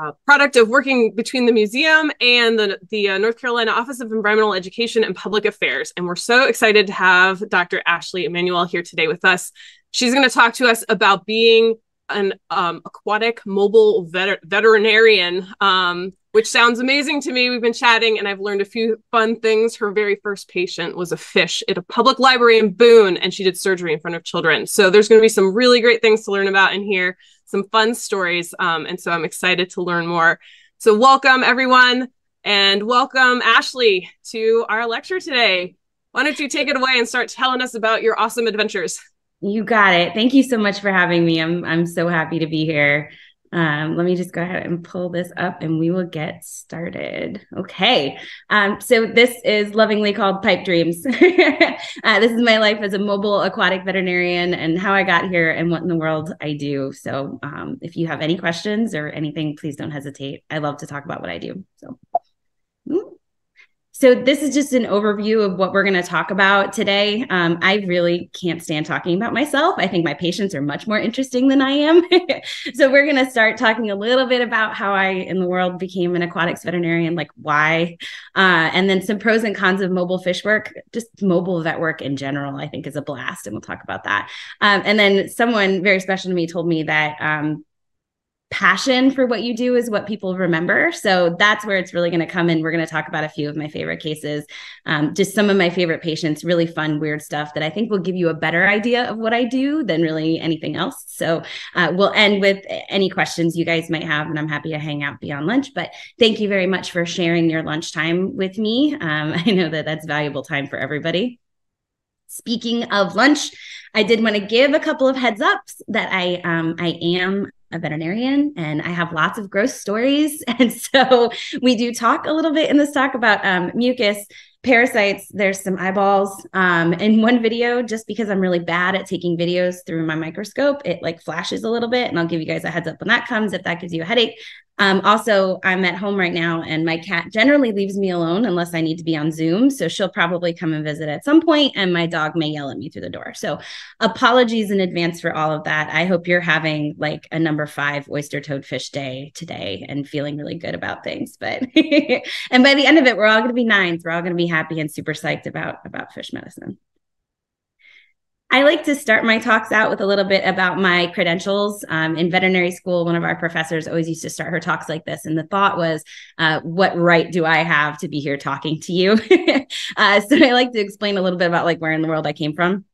uh, product of working between the museum and the, the uh, North Carolina Office of Environmental Education and Public Affairs. And we're so excited to have Dr. Ashley Emanuele here today with us. She's going to talk to us about being an um, aquatic mobile vet- veterinarian, um, which sounds amazing to me. We've been chatting and I've learned a few fun things. Her very first patient was a fish at a public library in Boone, and she did surgery in front of children. So there's going to be some really great things to learn about in here some fun stories. Um, and so I'm excited to learn more. So, welcome everyone, and welcome Ashley to our lecture today. Why don't you take it away and start telling us about your awesome adventures? You got it. Thank you so much for having me. I'm I'm so happy to be here. Um, let me just go ahead and pull this up and we will get started. Okay. Um, so this is lovingly called Pipe Dreams. uh, this is my life as a mobile aquatic veterinarian and how I got here and what in the world I do. So um, if you have any questions or anything, please don't hesitate. I love to talk about what I do. So. So this is just an overview of what we're going to talk about today. Um, I really can't stand talking about myself. I think my patients are much more interesting than I am. so we're going to start talking a little bit about how I, in the world, became an aquatics veterinarian, like why, uh, and then some pros and cons of mobile fish work. Just mobile vet work in general, I think, is a blast, and we'll talk about that. Um, and then someone very special to me told me that um, passion for what you do is what people remember. So that's where it's really going to come in. We're going to talk about a few of my favorite cases, um, just some of my favorite patients, really fun, weird stuff that I think will give you a better idea of what I do than really anything else. So uh, we'll end with any questions you guys might have, and I'm happy to hang out beyond lunch. But thank you very much for sharing your lunchtime with me. Um, I know that that's valuable time for everybody. Speaking of lunch, I did want to give a couple of heads ups that I um, I am a veterinarian and I have lots of gross stories. And so we do talk a little bit in this talk about um, mucus parasites there's some eyeballs um, in one video just because i'm really bad at taking videos through my microscope it like flashes a little bit and i'll give you guys a heads up when that comes if that gives you a headache um, also, I'm at home right now, and my cat generally leaves me alone unless I need to be on Zoom. So she'll probably come and visit at some point, and my dog may yell at me through the door. So apologies in advance for all of that. I hope you're having like a number five oyster toadfish day today and feeling really good about things. But and by the end of it, we're all going to be nines. We're all going to be happy and super psyched about about fish medicine. I like to start my talks out with a little bit about my credentials. Um, in veterinary school, one of our professors always used to start her talks like this. And the thought was, uh, what right do I have to be here talking to you? uh, so I like to explain a little bit about like where in the world I came from.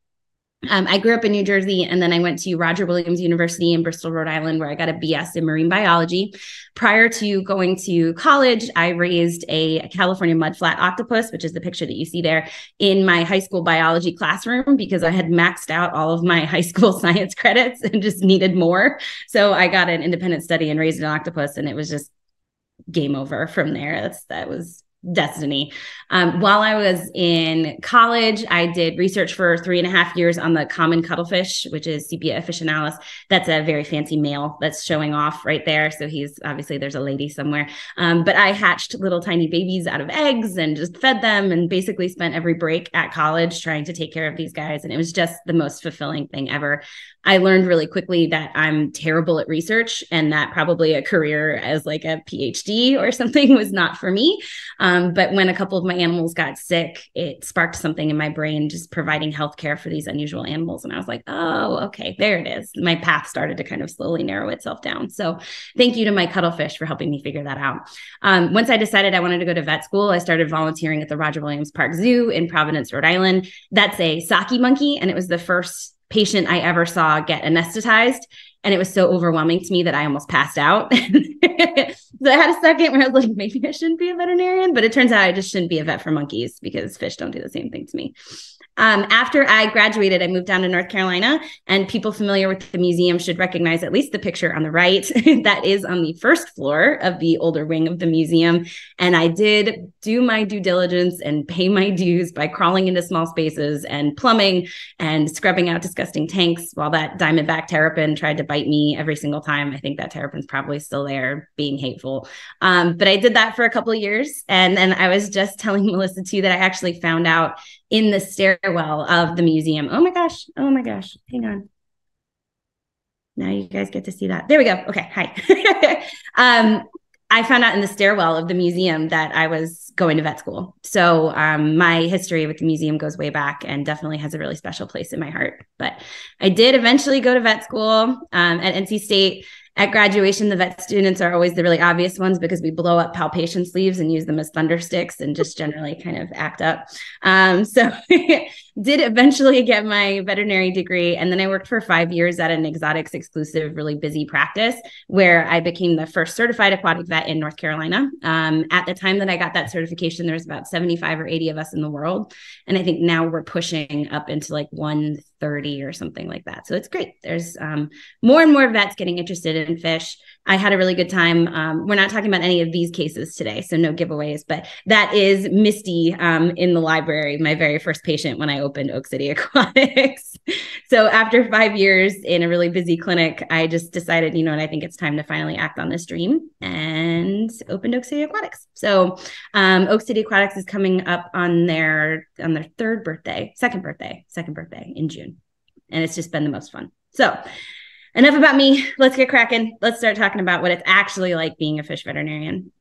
Um, I grew up in New Jersey and then I went to Roger Williams University in Bristol, Rhode Island, where I got a BS in marine biology. Prior to going to college, I raised a California mudflat octopus, which is the picture that you see there, in my high school biology classroom because I had maxed out all of my high school science credits and just needed more. So I got an independent study and raised an octopus, and it was just game over from there. That's that was destiny. Um, while I was in college, I did research for three and a half years on the common cuttlefish, which is Sepia officinalis. That's a very fancy male that's showing off right there. So he's obviously there's a lady somewhere. Um, but I hatched little tiny babies out of eggs and just fed them and basically spent every break at college trying to take care of these guys. And it was just the most fulfilling thing ever. I learned really quickly that I'm terrible at research and that probably a career as like a PhD or something was not for me. Um, but when a couple of my animals got sick, it sparked something in my brain, just providing healthcare for these unusual animals. And I was like, oh, okay, there it is. My path started to kind of slowly narrow itself down. So thank you to my cuttlefish for helping me figure that out. Um, once I decided I wanted to go to vet school, I started volunteering at the Roger Williams Park Zoo in Providence, Rhode Island. That's a Saki monkey, and it was the first patient I ever saw get anesthetized. And it was so overwhelming to me that I almost passed out. so I had a second where I was like, maybe I shouldn't be a veterinarian. But it turns out I just shouldn't be a vet for monkeys because fish don't do the same thing to me. Um, after I graduated, I moved down to North Carolina, and people familiar with the museum should recognize at least the picture on the right. that is on the first floor of the older wing of the museum. And I did do my due diligence and pay my dues by crawling into small spaces and plumbing and scrubbing out disgusting tanks while that diamondback terrapin tried to bite me every single time. I think that terrapin's probably still there being hateful. Um, but I did that for a couple of years. And then I was just telling Melissa too that I actually found out in the stairwell of the museum. Oh my gosh. Oh my gosh. Hang on. now you guys get to see that. There we go. Okay, hi. um, I found out in the stairwell of the museum that I was going to vet school. So um, my history with the museum goes way back and definitely has a really special place in my heart. But I did eventually go to vet school um, at NC State at graduation, the vet students are always the really obvious ones because we blow up palpation sleeves and use them as thunder sticks and just generally kind of act up. Um, so did eventually get my veterinary degree. And then I worked for five years at an exotics exclusive, really busy practice where I became the first certified aquatic vet in North Carolina. Um, at the time that I got that certification, there was about 75 or 80 of us in the world. And I think now we're pushing up into like 130 or something like that. So it's great. There's um, more and more vets getting interested in fish. I had a really good time. Um, we're not talking about any of these cases today, so no giveaways, but that is Misty um, in the library, my very first patient when I opened Oak City Aquatics. so after five years in a really busy clinic, I just decided, you know what, I think it's time to finally act on this dream and opened Oak City Aquatics. So um, Oak City Aquatics is coming up on their on their third birthday, second birthday, second birthday in June, and it's just been the most fun. So enough about me. Let's get cracking. Let's start talking about what it's actually like being a fish veterinarian.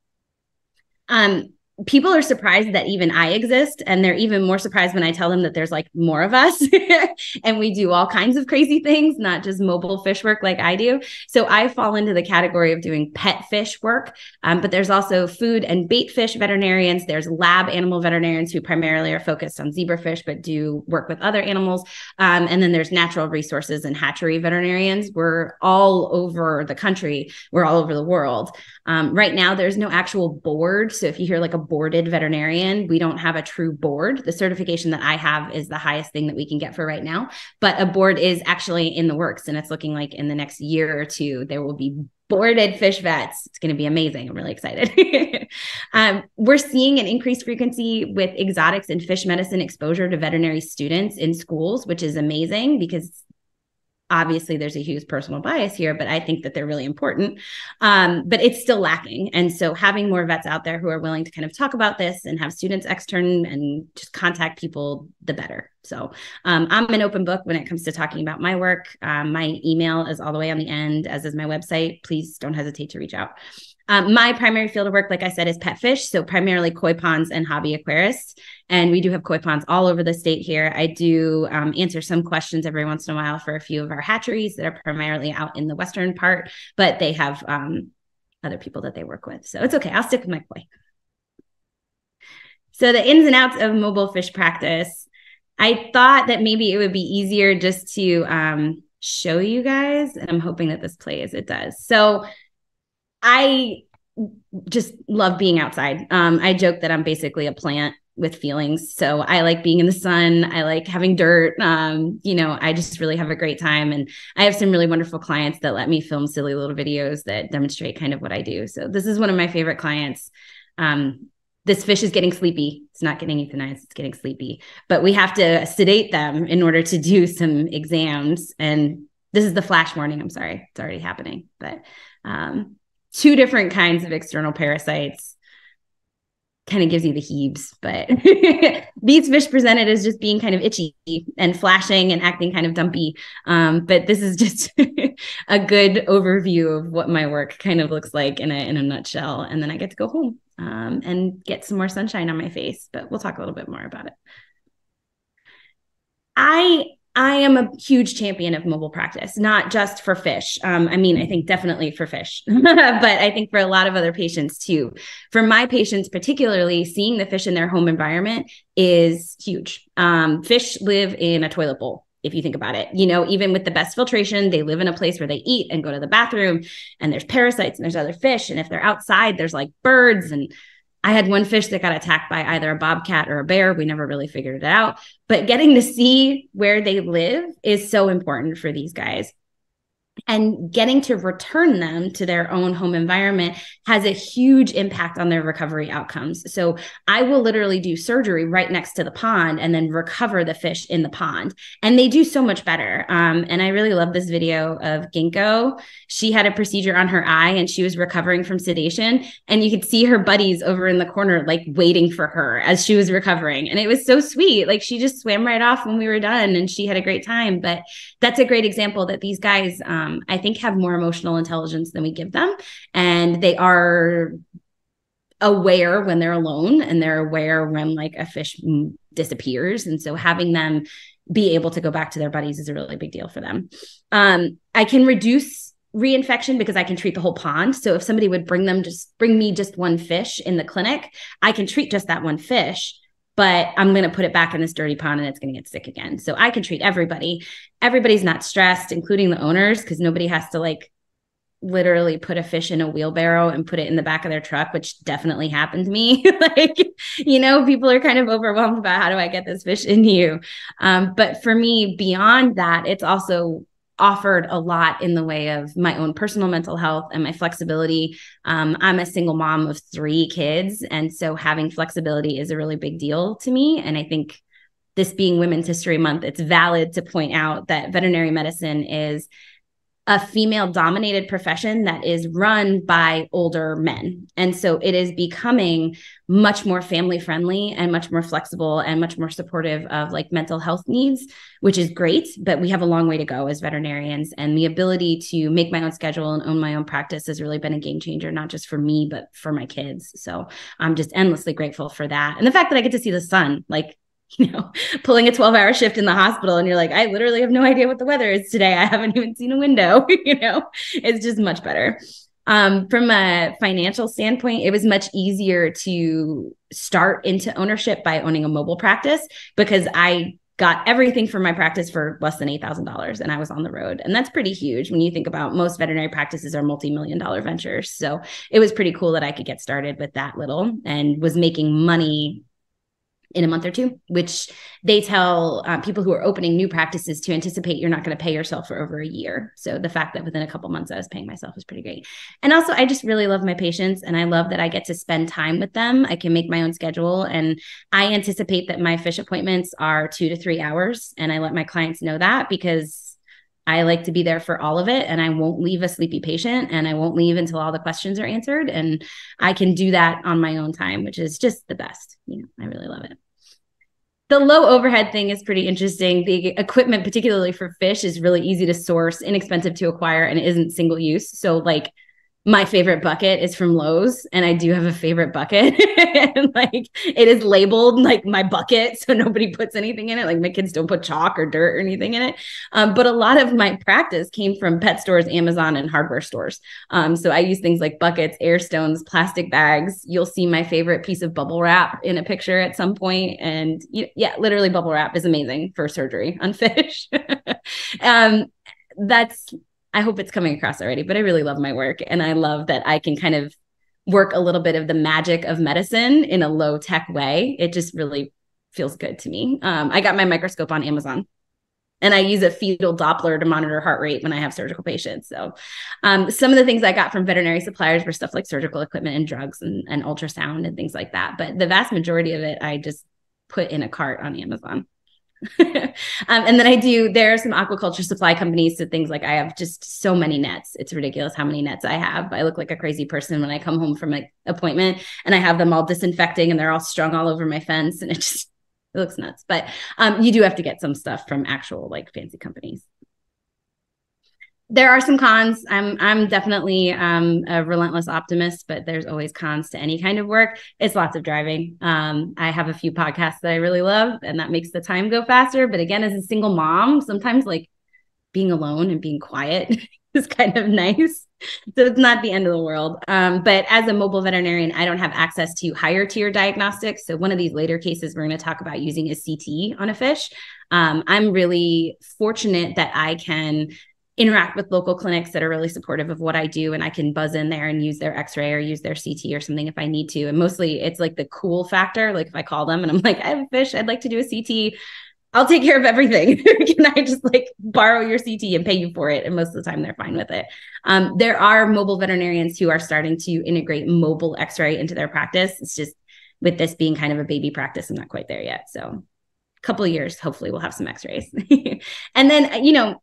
Um, people are surprised that even I exist. And they're even more surprised when I tell them that there's like more of us and we do all kinds of crazy things, not just mobile fish work like I do. So I fall into the category of doing pet fish work. Um, but there's also food and bait fish veterinarians. There's lab animal veterinarians who primarily are focused on zebrafish, but do work with other animals. Um, and then there's natural resources and hatchery veterinarians. We're all over the country, we're all over the world. Um, right now, there's no actual board. So if you hear like a boarded veterinarian, we don't have a true board. The certification that I have is the highest thing that we can get for right now. But a board is actually in the works, and it's looking like in the next year or two, there will be boarded fish vets. It's going to be amazing. I'm really excited. um, we're seeing an increased frequency with exotics and fish medicine exposure to veterinary students in schools, which is amazing because obviously there's a huge personal bias here but i think that they're really important um, but it's still lacking. And so having more vets out there who are willing to kind of talk about this and have students extern and just contact people the better. So um, i'm an open book when it comes to talking about my work. Um, my email is all the way on the end as is my website. Please don't hesitate to reach out um, my primary field of work, like I said, is pet fish. So primarily koi ponds and hobby aquarists. And we do have koi ponds all over the state here. I do um, answer some questions every once in a while for a few of our hatcheries that are primarily out in the western part, but they have um, other people that they work with. So it's okay. I'll stick with my koi. So the ins and outs of mobile fish practice. I thought that maybe it would be easier just to um, show you guys, and I'm hoping that this plays. It does. So I just love being outside. Um, I joke that I'm basically a plant with feelings. So I like being in the sun. I like having dirt. Um, you know, I just really have a great time. And I have some really wonderful clients that let me film silly little videos that demonstrate kind of what I do. So this is one of my favorite clients. Um, this fish is getting sleepy. It's not getting euthanized, it's getting sleepy. But we have to sedate them in order to do some exams. And this is the flash warning. I'm sorry, it's already happening. But um, two different kinds of external parasites kind of gives you the heaves but these fish presented as just being kind of itchy and flashing and acting kind of dumpy. Um, but this is just a good overview of what my work kind of looks like in a in a nutshell. And then i get to go home um, and get some more sunshine on my face but we'll talk a little bit more about it. I I am a huge champion of mobile practice, not just for fish. Um, I mean, I think definitely for fish, but I think for a lot of other patients too. For my patients, particularly, seeing the fish in their home environment is huge. Um, fish live in a toilet bowl if you think about it. You know, even with the best filtration, they live in a place where they eat and go to the bathroom, and there's parasites and there's other fish. And if they're outside, there's like birds and I had one fish that got attacked by either a bobcat or a bear. We never really figured it out. But getting to see where they live is so important for these guys and getting to return them to their own home environment has a huge impact on their recovery outcomes. So I will literally do surgery right next to the pond and then recover the fish in the pond. And they do so much better. Um, and I really love this video of Ginkgo. She had a procedure on her eye and she was recovering from sedation. And you could see her buddies over in the corner, like waiting for her as she was recovering. And it was so sweet. Like she just swam right off when we were done and she had a great time. But that's a great example that these guys, um, um, I think, have more emotional intelligence than we give them. And they are aware when they're alone and they're aware when like a fish disappears. And so having them be able to go back to their buddies is a really big deal for them. Um, I can reduce reinfection because I can treat the whole pond. So if somebody would bring them just bring me just one fish in the clinic, I can treat just that one fish, but I'm going to put it back in this dirty pond and it's going to get sick again. So I can treat everybody. Everybody's not stressed, including the owners, because nobody has to like literally put a fish in a wheelbarrow and put it in the back of their truck, which definitely happened to me. like, you know, people are kind of overwhelmed about how do I get this fish in you. Um, but for me, beyond that, it's also offered a lot in the way of my own personal mental health and my flexibility. Um, I'm a single mom of three kids. And so having flexibility is a really big deal to me. And I think this being Women's History Month, it's valid to point out that veterinary medicine is a female dominated profession that is run by older men. And so it is becoming much more family friendly and much more flexible and much more supportive of like mental health needs, which is great. But we have a long way to go as veterinarians. And the ability to make my own schedule and own my own practice has really been a game changer, not just for me, but for my kids. So I'm just endlessly grateful for that. And the fact that I get to see the sun, like you know, pulling a 12 hour shift in the hospital and you're like, I literally have no idea what the weather is today. I haven't even seen a window, you know, it's just much better. Um, from a financial standpoint, it was much easier to start into ownership by owning a mobile practice because I got everything from my practice for less than $8,000 and I was on the road. And that's pretty huge when you think about most veterinary practices are multi-million dollar ventures. So it was pretty cool that I could get started with that little and was making money in a month or two, which they tell uh, people who are opening new practices to anticipate you're not going to pay yourself for over a year. So the fact that within a couple months I was paying myself is pretty great. And also, I just really love my patients and I love that I get to spend time with them. I can make my own schedule and I anticipate that my fish appointments are two to three hours. And I let my clients know that because I like to be there for all of it and I won't leave a sleepy patient and I won't leave until all the questions are answered. And I can do that on my own time, which is just the best. You know, I really love it. The low overhead thing is pretty interesting. The equipment, particularly for fish, is really easy to source, inexpensive to acquire, and isn't single use. So, like, my favorite bucket is from Lowe's, and I do have a favorite bucket. and like it is labeled like my bucket, so nobody puts anything in it. Like my kids don't put chalk or dirt or anything in it. Um, but a lot of my practice came from pet stores, Amazon, and hardware stores. Um, so I use things like buckets, air stones, plastic bags. You'll see my favorite piece of bubble wrap in a picture at some point, and yeah, literally bubble wrap is amazing for surgery on fish. um, that's I hope it's coming across already, but I really love my work. And I love that I can kind of work a little bit of the magic of medicine in a low tech way. It just really feels good to me. Um, I got my microscope on Amazon and I use a fetal Doppler to monitor heart rate when I have surgical patients. So, um, some of the things I got from veterinary suppliers were stuff like surgical equipment and drugs and, and ultrasound and things like that. But the vast majority of it, I just put in a cart on Amazon. um, and then I do, there are some aquaculture supply companies. So things like I have just so many nets. It's ridiculous how many nets I have. I look like a crazy person when I come home from an appointment and I have them all disinfecting and they're all strung all over my fence. And it just, it looks nuts. But um, you do have to get some stuff from actual like fancy companies there are some cons. I'm I'm definitely um, a relentless optimist, but there's always cons to any kind of work. It's lots of driving. Um, I have a few podcasts that I really love, and that makes the time go faster. But again, as a single mom, sometimes like being alone and being quiet is kind of nice. So it's not the end of the world. Um, but as a mobile veterinarian, I don't have access to higher tier diagnostics. So one of these later cases we're going to talk about using a CT on a fish. Um, I'm really fortunate that I can interact with local clinics that are really supportive of what I do and I can buzz in there and use their x-ray or use their CT or something if I need to. And mostly it's like the cool factor. Like if I call them and I'm like, I have a fish, I'd like to do a CT. I'll take care of everything. Can I just like borrow your CT and pay you for it? And most of the time they're fine with it. Um, there are mobile veterinarians who are starting to integrate mobile x-ray into their practice. It's just with this being kind of a baby practice, I'm not quite there yet. So a couple years, hopefully we'll have some x-rays. and then, you know,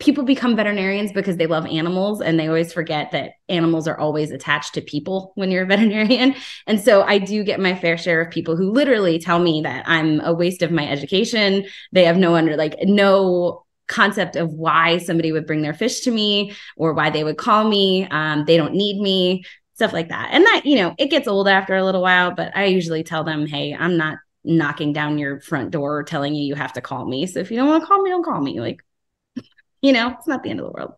people become veterinarians because they love animals and they always forget that animals are always attached to people when you're a veterinarian. And so I do get my fair share of people who literally tell me that I'm a waste of my education. They have no under like no concept of why somebody would bring their fish to me or why they would call me. Um, they don't need me, stuff like that. And that, you know, it gets old after a little while, but I usually tell them, hey, I'm not knocking down your front door or telling you you have to call me. So if you don't want to call me, don't call me. Like, you know, it's not the end of the world.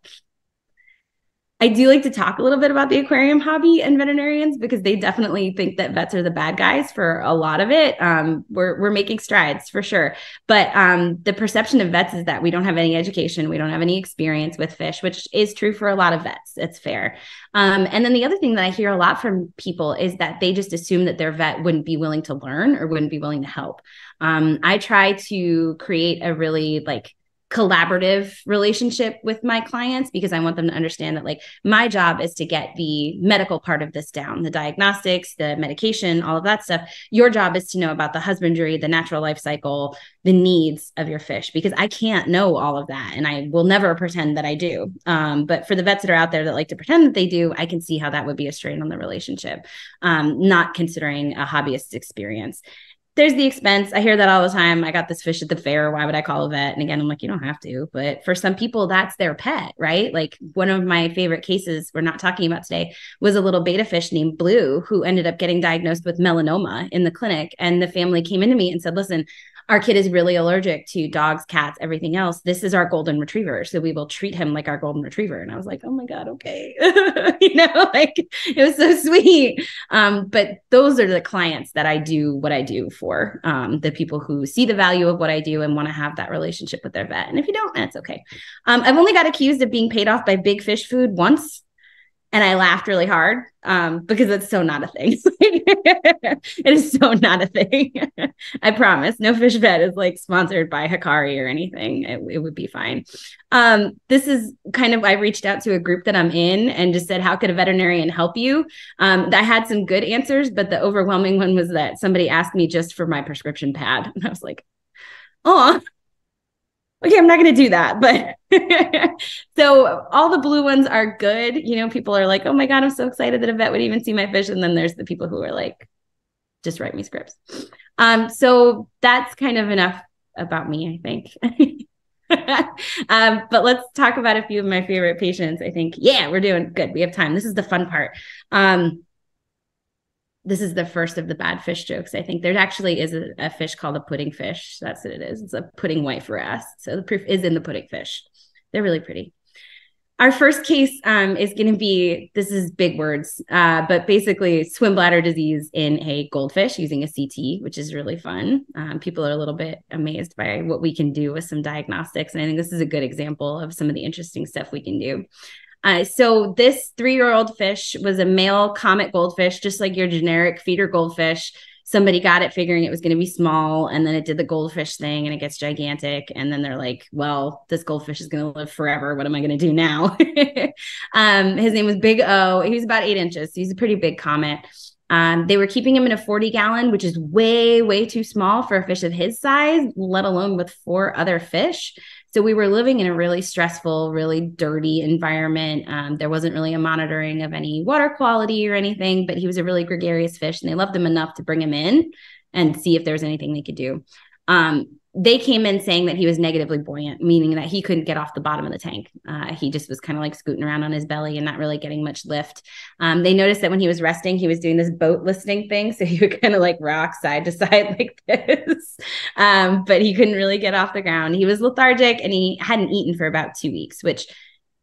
I do like to talk a little bit about the aquarium hobby and veterinarians because they definitely think that vets are the bad guys for a lot of it. Um, we're we're making strides for sure, but um, the perception of vets is that we don't have any education, we don't have any experience with fish, which is true for a lot of vets. It's fair. Um, and then the other thing that I hear a lot from people is that they just assume that their vet wouldn't be willing to learn or wouldn't be willing to help. Um, I try to create a really like collaborative relationship with my clients because I want them to understand that like my job is to get the medical part of this down, the diagnostics, the medication, all of that stuff. Your job is to know about the husbandry, the natural life cycle, the needs of your fish because I can't know all of that and I will never pretend that I do. Um, but for the vets that are out there that like to pretend that they do, I can see how that would be a strain on the relationship, um, not considering a hobbyist experience there's the expense. I hear that all the time. I got this fish at the fair. Why would I call a vet? And again, I'm like, you don't have to. But for some people, that's their pet, right? Like one of my favorite cases we're not talking about today was a little betta fish named Blue who ended up getting diagnosed with melanoma in the clinic. And the family came into me and said, listen, our kid is really allergic to dogs, cats, everything else. This is our golden retriever. So we will treat him like our golden retriever. And I was like, oh my God, okay. you know, like it was so sweet. Um, but those are the clients that I do what I do for um, the people who see the value of what I do and want to have that relationship with their vet. And if you don't, that's okay. Um, I've only got accused of being paid off by big fish food once and I laughed really hard um, because it's so not a thing. it is so not a thing. I promise. No fish vet is like sponsored by Hikari or anything. It, it would be fine. Um, this is kind of I reached out to a group that I'm in and just said, "How could a veterinarian help you?" Um, I had some good answers, but the overwhelming one was that somebody asked me just for my prescription pad, and I was like, "Oh." Okay, I'm not going to do that. But so all the blue ones are good. You know, people are like, oh my God, I'm so excited that a vet would even see my fish. And then there's the people who are like, just write me scripts. Um, so that's kind of enough about me, I think. um, but let's talk about a few of my favorite patients. I think, yeah, we're doing good. We have time. This is the fun part. Um, this is the first of the bad fish jokes. I think there actually is a, a, fish called a pudding fish. That's what it is. It's a pudding wife wrasse. So the proof is in the pudding fish. They're really pretty. Our first case um, is going to be this is big words, uh, but basically swim bladder disease in a goldfish using a CT, which is really fun. Um, people are a little bit amazed by what we can do with some diagnostics. And I think this is a good example of some of the interesting stuff we can do. Uh, so this three-year-old fish was a male comet goldfish, just like your generic feeder goldfish. Somebody got it figuring it was going to be small, and then it did the goldfish thing, and it gets gigantic. And then they're like, "Well, this goldfish is going to live forever. What am I going to do now?" um, his name was Big O. He was about eight inches. So he's a pretty big comet. Um, they were keeping him in a 40 gallon, which is way, way too small for a fish of his size, let alone with four other fish. So we were living in a really stressful, really dirty environment. Um, there wasn't really a monitoring of any water quality or anything, but he was a really gregarious fish and they loved him enough to bring him in and see if there was anything they could do. Um, they came in saying that he was negatively buoyant, meaning that he couldn't get off the bottom of the tank. Uh, he just was kind of like scooting around on his belly and not really getting much lift. Um, they noticed that when he was resting, he was doing this boat listing thing. So he would kind of like rock side to side like this, um, but he couldn't really get off the ground. He was lethargic and he hadn't eaten for about two weeks, which,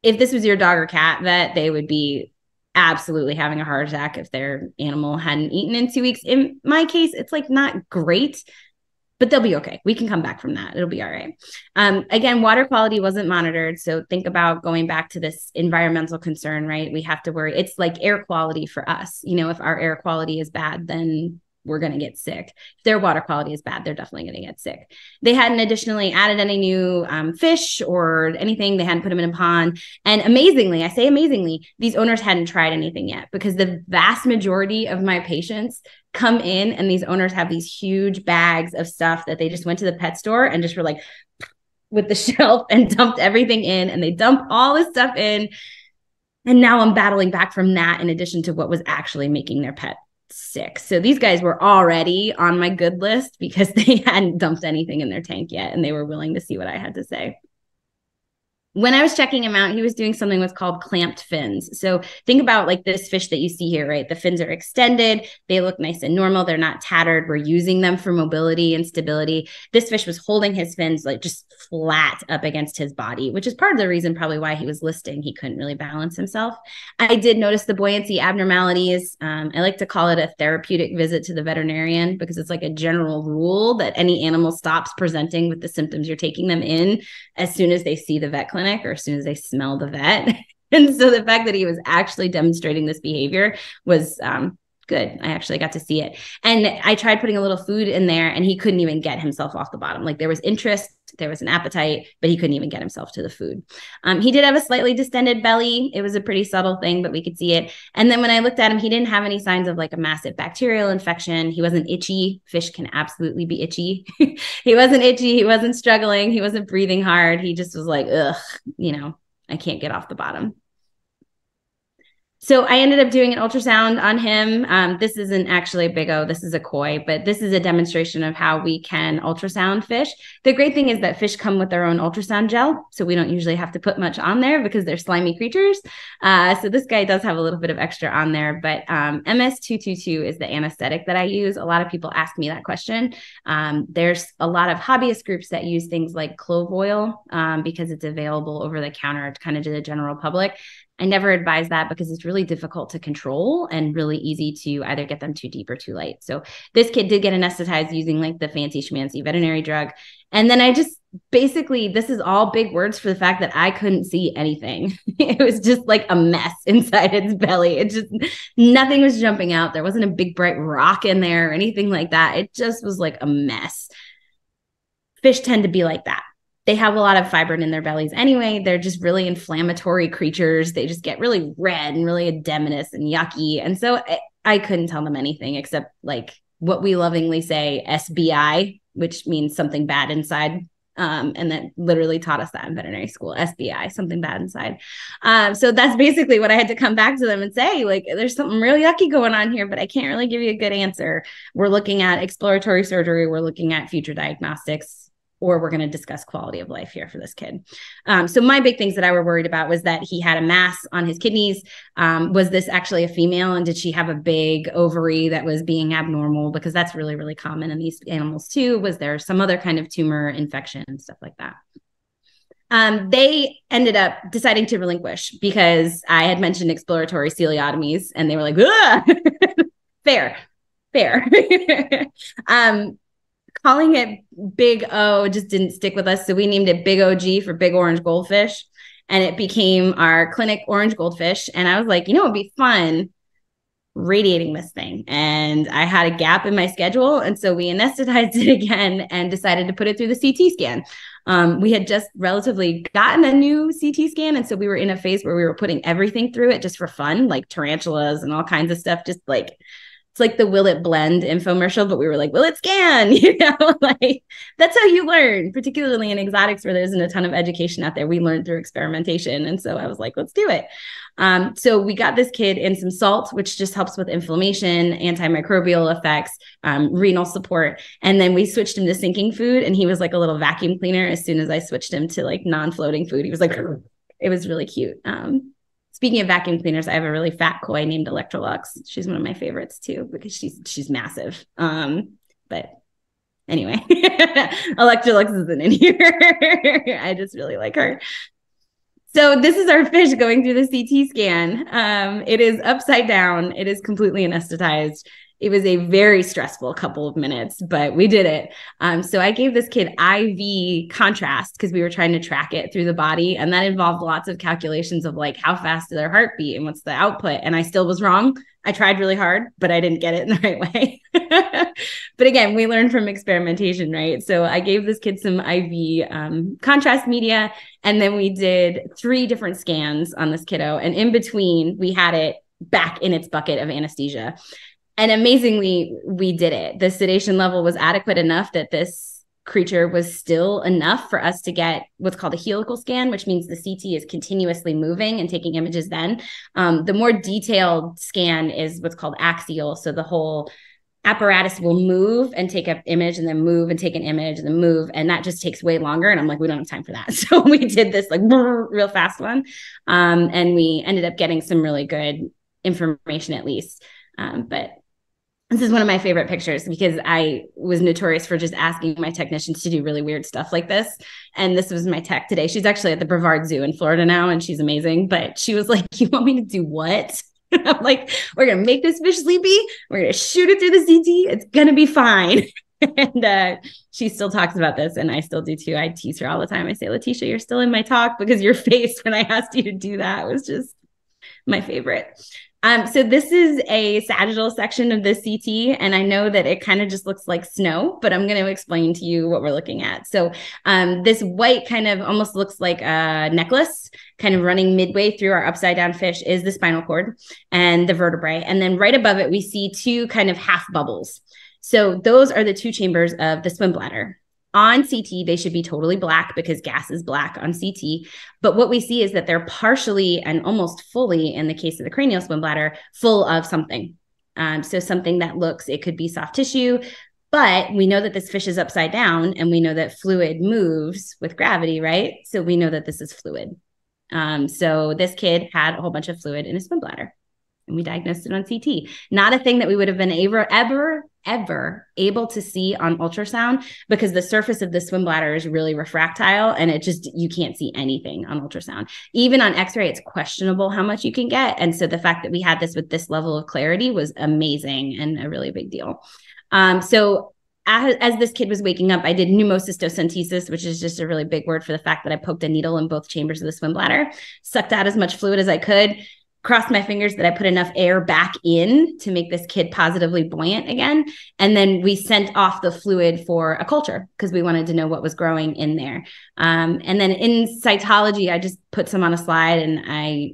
if this was your dog or cat vet, they would be absolutely having a heart attack if their animal hadn't eaten in two weeks. In my case, it's like not great but they'll be okay. We can come back from that. It'll be all right. Um, again, water quality wasn't monitored. So think about going back to this environmental concern, right? We have to worry. It's like air quality for us. You know, if our air quality is bad, then we're going to get sick. If their water quality is bad, they're definitely going to get sick. They hadn't additionally added any new um, fish or anything. They hadn't put them in a pond. And amazingly, I say amazingly, these owners hadn't tried anything yet because the vast majority of my patients come in and these owners have these huge bags of stuff that they just went to the pet store and just were like with the shelf and dumped everything in and they dump all this stuff in. And now I'm battling back from that in addition to what was actually making their pet sick. So these guys were already on my good list because they hadn't dumped anything in their tank yet and they were willing to see what I had to say. When I was checking him out, he was doing something what's called clamped fins. So think about like this fish that you see here, right? The fins are extended, they look nice and normal, they're not tattered. We're using them for mobility and stability. This fish was holding his fins like just flat up against his body, which is part of the reason probably why he was listing. He couldn't really balance himself. I did notice the buoyancy abnormalities. Um, I like to call it a therapeutic visit to the veterinarian because it's like a general rule that any animal stops presenting with the symptoms you're taking them in as soon as they see the vet clinic clinic or as soon as they smell the vet. and so the fact that he was actually demonstrating this behavior was um, good. I actually got to see it. And I tried putting a little food in there and he couldn't even get himself off the bottom. Like there was interest, there was an appetite, but he couldn't even get himself to the food. Um, he did have a slightly distended belly. It was a pretty subtle thing, but we could see it. And then when I looked at him, he didn't have any signs of like a massive bacterial infection. He wasn't itchy. Fish can absolutely be itchy. he wasn't itchy. He wasn't struggling. He wasn't breathing hard. He just was like, ugh, you know, I can't get off the bottom so I ended up doing an ultrasound on him. Um, this isn't actually a big O, this is a koi, but this is a demonstration of how we can ultrasound fish. The great thing is that fish come with their own ultrasound gel, so we don't usually have to put much on there because they're slimy creatures. Uh, so this guy does have a little bit of extra on there, but um, MS222 is the anesthetic that I use. A lot of people ask me that question. Um, there's a lot of hobbyist groups that use things like clove oil um, because it's available over the counter kind of to the general public. I never advise that because it's really difficult to control and really easy to either get them too deep or too light. So this kid did get anesthetized using like the fancy schmancy veterinary drug. And then I just basically, this is all big words for the fact that I couldn't see anything. it was just like a mess inside its belly. It just, nothing was jumping out. There wasn't a big bright rock in there or anything like that. It just was like a mess. Fish tend to be like that they have a lot of fibrin in their bellies anyway. They're just really inflammatory creatures. They just get really red and really edematous and yucky. And so I, I couldn't tell them anything except like what we lovingly say SBI, which means something bad inside. Um, and that literally taught us that in veterinary school SBI, something bad inside. Um, so that's basically what I had to come back to them and say, like, there's something really yucky going on here, but I can't really give you a good answer. We're looking at exploratory surgery, we're looking at future diagnostics or we're going to discuss quality of life here for this kid. Um, so my big things that I were worried about was that he had a mass on his kidneys. Um, was this actually a female, and did she have a big ovary that was being abnormal? Because that's really really common in these animals too. Was there some other kind of tumor infection and stuff like that? Um, they ended up deciding to relinquish because I had mentioned exploratory celiotomies, and they were like, fair, fair. um, calling it Big O just didn't stick with us. So we named it Big OG for Big Orange Goldfish. And it became our clinic orange goldfish. And I was like, you know, it'd be fun radiating this thing. And I had a gap in my schedule. And so we anesthetized it again and decided to put it through the CT scan. Um, we had just relatively gotten a new CT scan. And so we were in a phase where we were putting everything through it just for fun, like tarantulas and all kinds of stuff, just like it's like the will it blend infomercial, but we were like, will it scan? You know, like that's how you learn, particularly in exotics where there isn't a ton of education out there. We learn through experimentation. And so I was like, let's do it. Um, so we got this kid in some salt, which just helps with inflammation, antimicrobial effects, um, renal support. And then we switched him to sinking food, and he was like a little vacuum cleaner as soon as I switched him to like non floating food. He was like, it was really cute. Um, Speaking of vacuum cleaners, I have a really fat koi named Electrolux. She's one of my favorites too because she's she's massive. Um, but anyway, Electrolux isn't in here. I just really like her. So this is our fish going through the CT scan. Um, it is upside down. It is completely anesthetized it was a very stressful couple of minutes, but we did it. Um, so I gave this kid IV contrast because we were trying to track it through the body. And that involved lots of calculations of like how fast did their heart beat and what's the output. And I still was wrong. I tried really hard, but I didn't get it in the right way. but again, we learned from experimentation, right? So I gave this kid some IV um, contrast media, and then we did three different scans on this kiddo. And in between, we had it back in its bucket of anesthesia and amazingly we did it. The sedation level was adequate enough that this creature was still enough for us to get what's called a helical scan which means the ct is continuously moving and taking images then. Um, the more detailed scan is what's called axial. So the whole apparatus will move and take an image and then move and take an image and then move. And that just takes way longer. And i'm like we don't have time for that. So we did this like real fast one. Um, and we ended up getting some really good information at least. Um, but this is one of my favorite pictures because I was notorious for just asking my technicians to do really weird stuff like this. And this was my tech today. She's actually at the Brevard Zoo in Florida now, and she's amazing. But she was like, You want me to do what? I'm like, We're going to make this fish sleepy. We're going to shoot it through the CT. It's going to be fine. and uh, she still talks about this, and I still do too. I tease her all the time. I say, Letitia, you're still in my talk because your face when I asked you to do that was just my favorite. Um, so this is a sagittal section of the CT, and I know that it kind of just looks like snow, but I'm going to explain to you what we're looking at. So um, this white kind of almost looks like a necklace, kind of running midway through our upside down fish is the spinal cord and the vertebrae, and then right above it we see two kind of half bubbles. So those are the two chambers of the swim bladder on CT, they should be totally black because gas is black on CT. But what we see is that they're partially and almost fully, in the case of the cranial swim bladder, full of something. Um, so something that looks, it could be soft tissue, but we know that this fish is upside down and we know that fluid moves with gravity, right? So we know that this is fluid. Um, so this kid had a whole bunch of fluid in his swim bladder and we diagnosed it on CT. Not a thing that we would have been ever, ever, ever able to see on ultrasound because the surface of the swim bladder is really refractile and it just, you can't see anything on ultrasound. Even on x ray, it's questionable how much you can get. And so the fact that we had this with this level of clarity was amazing and a really big deal. Um, so as, as, this kid was waking up, I did pneumocystocentesis, which is just a really big word for the fact that I poked a needle in both chambers of the swim bladder, sucked out as much fluid as I could, crossed my fingers that I put enough air back in to make this kid positively buoyant again. And then we sent off the fluid for a culture because we wanted to know what was growing in there. Um, and then in cytology, I just put some on a slide and I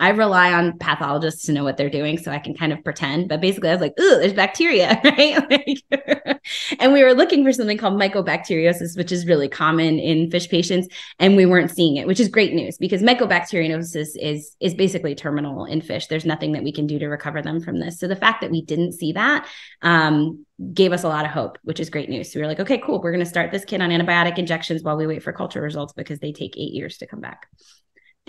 I rely on pathologists to know what they're doing so I can kind of pretend. But basically, I was like, ooh, there's bacteria, right? like, and we were looking for something called mycobacteriosis, which is really common in fish patients, and we weren't seeing it, which is great news because mycobacteriosis is is basically terminal in fish. There's nothing that we can do to recover them from this. So the fact that we didn't see that um, gave us a lot of hope, which is great news. So we were like, okay, cool. We're going to start this kid on antibiotic injections while we wait for culture results because they take eight years to come back.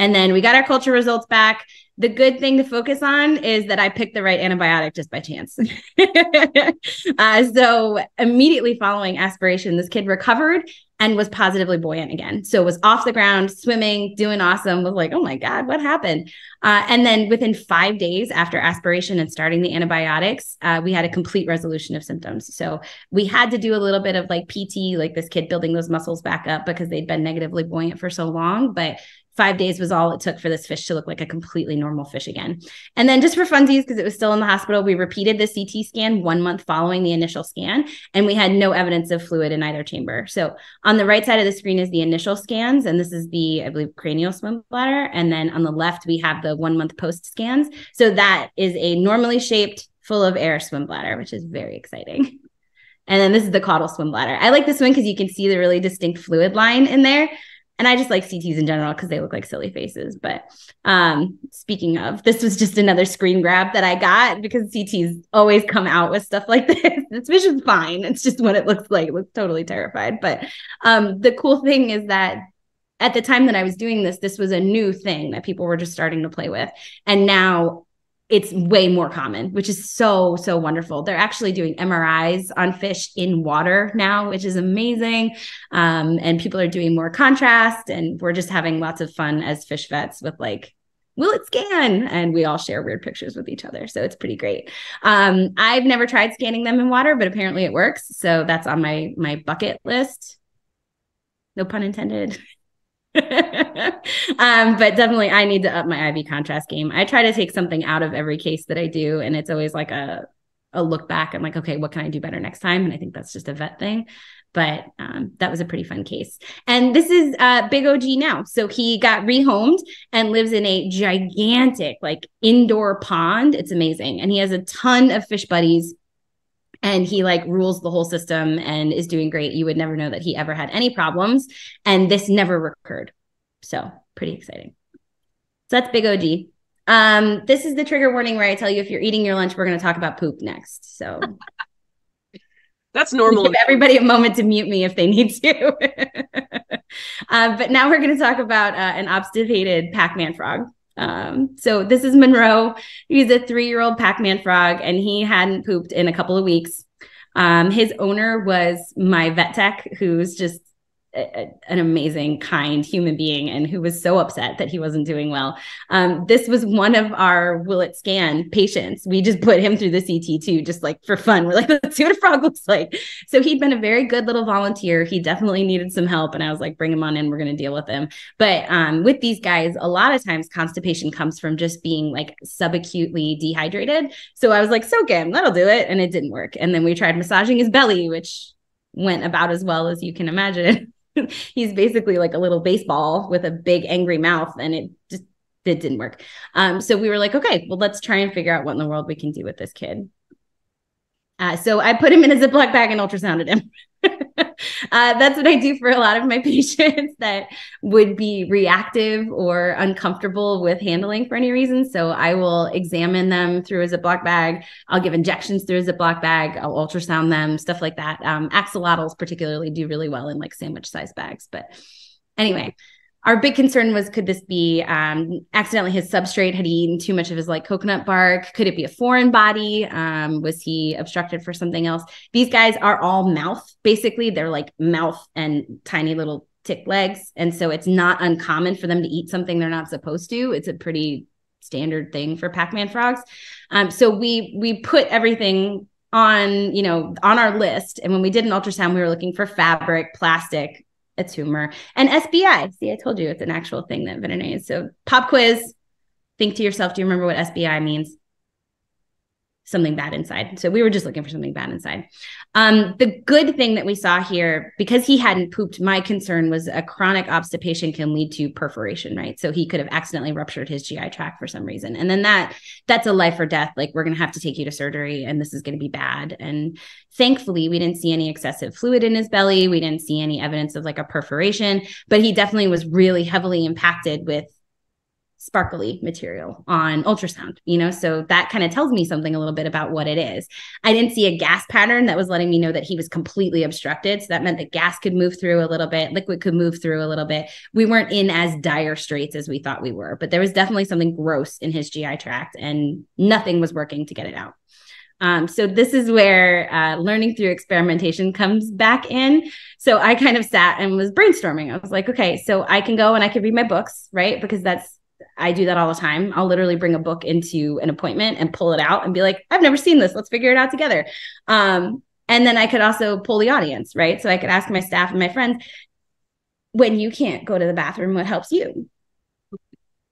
And then we got our culture results back. The good thing to focus on is that I picked the right antibiotic just by chance. uh, so immediately following aspiration, this kid recovered and was positively buoyant again. So was off the ground, swimming, doing awesome. Was like, oh my god, what happened? Uh, and then within five days after aspiration and starting the antibiotics, uh, we had a complete resolution of symptoms. So we had to do a little bit of like PT, like this kid building those muscles back up because they'd been negatively buoyant for so long, but five days was all it took for this fish to look like a completely normal fish again. And then just for funsies, because it was still in the hospital, we repeated the CT scan one month following the initial scan, and we had no evidence of fluid in either chamber. So on the right side of the screen is the initial scans, and this is the, I believe, cranial swim bladder. And then on the left, we have the one month post scans. So that is a normally shaped, full of air swim bladder, which is very exciting. And then this is the caudal swim bladder. I like this one because you can see the really distinct fluid line in there and I just like CTs in general because they look like silly faces. But um, speaking of, this was just another screen grab that I got because CTs always come out with stuff like this. this vision's fine. It's just what it looks like. It looks totally terrified. But um, the cool thing is that at the time that I was doing this, this was a new thing that people were just starting to play with. And now it's way more common, which is so, so wonderful. They're actually doing MRIs on fish in water now, which is amazing. Um, and people are doing more contrast, and we're just having lots of fun as fish vets with like, will it scan? And we all share weird pictures with each other. So it's pretty great. Um, I've never tried scanning them in water, but apparently it works. So that's on my my bucket list. No pun intended. um, but definitely I need to up my IV contrast game. I try to take something out of every case that I do, and it's always like a a look back. I'm like, okay, what can I do better next time? And I think that's just a vet thing. But um, that was a pretty fun case. And this is uh, Big OG now. So he got rehomed and lives in a gigantic, like indoor pond. It's amazing. And he has a ton of fish buddies and he like rules the whole system and is doing great. You would never know that he ever had any problems. And this never recurred. So pretty exciting. So that's Big OG. Um, this is the trigger warning where I tell you if you're eating your lunch, we're going to talk about poop next. So That's normal. Give everybody a moment to mute me if they need to. uh, but now we're going to talk about uh, an obstipated Pac-Man frog. Um, so this is Monroe. He's a three-year-old Pac-Man frog, and he hadn't pooped in a couple of weeks. Um, his owner was my vet tech, who's just a, an amazing, kind human being and who was so upset that he wasn't doing well. Um, this was one of our will it scan patients. We just put him through the CT too, just like for fun. We're like, let's see what a frog looks like. So he'd been a very good little volunteer. He definitely needed some help. And I was like, bring him on in. We're going to deal with him. But um, with these guys, a lot of times constipation comes from just being like subacutely dehydrated. So I was like, soak him, that'll do it. And it didn't work. And then we tried massaging his belly, which went about as well as you can imagine. he's basically like a little baseball with a big angry mouth and it just it didn't work um, so we were like okay well let's try and figure out what in the world we can do with this kid uh, so I put him in a Ziploc bag and ultrasounded him. uh, that's what I do for a lot of my patients that would be reactive or uncomfortable with handling for any reason. So I will examine them through a Ziploc bag. I'll give injections through a Ziploc bag. I'll ultrasound them, stuff like that. Um, axolotls particularly do really well in like sandwich size bags. But anyway, our big concern was could this be um, accidentally his substrate? Had he eaten too much of his like coconut bark? Could it be a foreign body? Um, was he obstructed for something else? These guys are all mouth basically. They're like mouth and tiny little tick legs. And so it's not uncommon for them to eat something they're not supposed to. It's a pretty standard thing for pac-man frogs. Um, so we we put everything on you know on our list. And when we did an ultrasound we were looking for fabric plastic a tumor. And SBI, see, I told you it's an actual thing that veterinarians. So pop quiz, think to yourself, do you remember what SBI means? something bad inside. So we were just looking for something bad inside. Um, the good thing that we saw here, because he hadn't pooped, my concern was a chronic obstipation can lead to perforation, right? So he could have accidentally ruptured his GI tract for some reason. And then that that's a life or death. Like we're gonna have to take you to surgery and this is gonna be bad. And thankfully we didn't see any excessive fluid in his belly. We didn't see any evidence of like a perforation, but he definitely was really heavily impacted with sparkly material on ultrasound, you know? So that kind of tells me something a little bit about what it is. I didn't see a gas pattern that was letting me know that he was completely obstructed. So that meant that gas could move through a little bit, liquid could move through a little bit. We weren't in as dire straits as we thought we were, but there was definitely something gross in his GI tract and nothing was working to get it out. Um, so this is where uh, learning through experimentation comes back in. So I kind of sat and was brainstorming. I was like, okay, so I can go and I can read my books, right? Because that's I do that all the time. I'll literally bring a book into an appointment and pull it out and be like, I've never seen this. Let's figure it out together. Um, and then I could also pull the audience, right? So I could ask my staff and my friends, when you can't go to the bathroom, what helps you?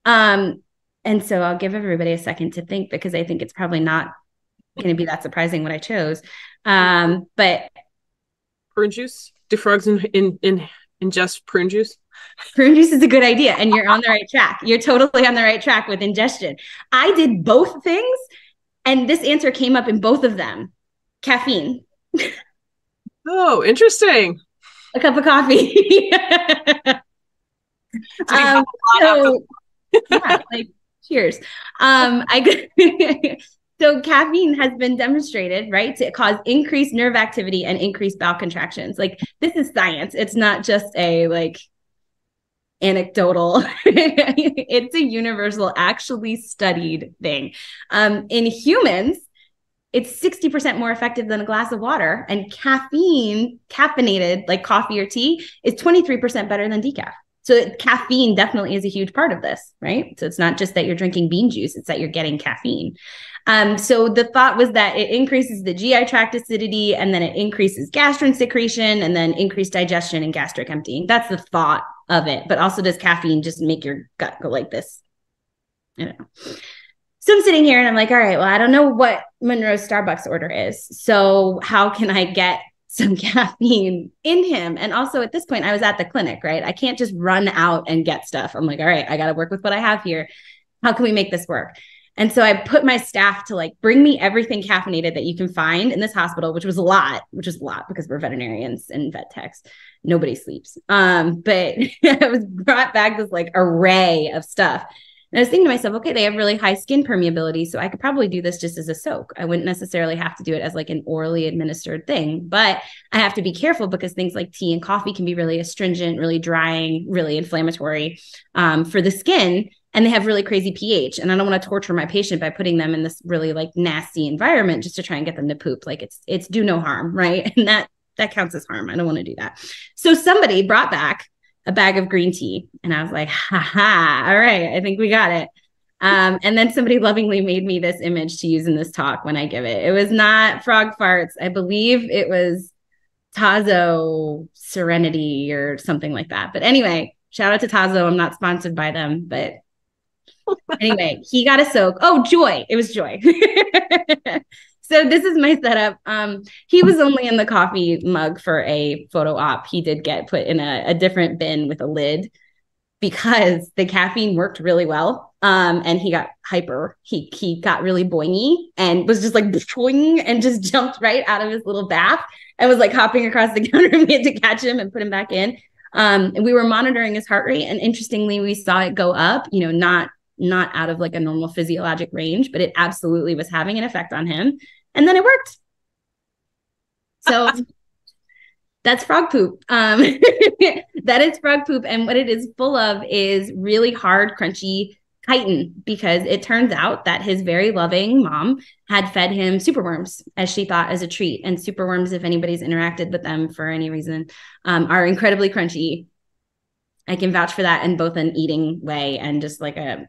Um, and so I'll give everybody a second to think because I think it's probably not going to be that surprising what I chose. Um, but prune juice. Do frogs in, in, in ingest prune juice? Prune juice is a good idea, and you're on the right track. You're totally on the right track with ingestion. I did both things, and this answer came up in both of them caffeine. oh, interesting. A cup of coffee. um, so, yeah, like cheers. Um, I So caffeine has been demonstrated, right, to cause increased nerve activity and increased bowel contractions. Like this is science. It's not just a like anecdotal. it's a universal, actually studied thing. Um, in humans, it's 60% more effective than a glass of water. And caffeine, caffeinated like coffee or tea, is 23% better than decaf. So caffeine definitely is a huge part of this, right? So it's not just that you're drinking bean juice, it's that you're getting caffeine. Um, so the thought was that it increases the GI tract acidity and then it increases gastrin secretion and then increased digestion and gastric emptying. That's the thought of it. But also, does caffeine just make your gut go like this? I don't know. So I'm sitting here and I'm like, all right, well, I don't know what Monroe's Starbucks order is. So how can I get some caffeine in him? And also at this point, I was at the clinic, right? I can't just run out and get stuff. I'm like, all right, I got to work with what I have here. How can we make this work? And so I put my staff to like bring me everything caffeinated that you can find in this hospital, which was a lot, which is a lot because we're veterinarians and vet techs. Nobody sleeps. Um, but I was brought back this like array of stuff. And I was thinking to myself, okay, they have really high skin permeability. So I could probably do this just as a soak. I wouldn't necessarily have to do it as like an orally administered thing, but I have to be careful because things like tea and coffee can be really astringent, really drying, really inflammatory um, for the skin. And they have really crazy pH. And I don't want to torture my patient by putting them in this really like nasty environment just to try and get them to poop. Like it's it's do no harm, right? And that that counts as harm. I don't want to do that. So somebody brought back a bag of green tea. And I was like, ha ha, all right, I think we got it. Um, and then somebody lovingly made me this image to use in this talk when I give it. It was not frog farts. I believe it was Tazo Serenity or something like that. But anyway, shout out to Tazo. I'm not sponsored by them, but anyway, he got a soak. Oh, Joy. It was Joy. so this is my setup. Um, he was only in the coffee mug for a photo op. He did get put in a, a different bin with a lid because the caffeine worked really well. Um, and he got hyper. He he got really boingy and was just like boing and just jumped right out of his little bath and was like hopping across the counter. And we had to catch him and put him back in. Um, and we were monitoring his heart rate, and interestingly, we saw it go up. You know, not not out of like a normal physiologic range, but it absolutely was having an effect on him and then it worked. So that's frog poop. Um, that is frog poop. And what it is full of is really hard, crunchy chitin because it turns out that his very loving mom had fed him superworms as she thought as a treat. And superworms, if anybody's interacted with them for any reason, um, are incredibly crunchy. I can vouch for that in both an eating way and just like a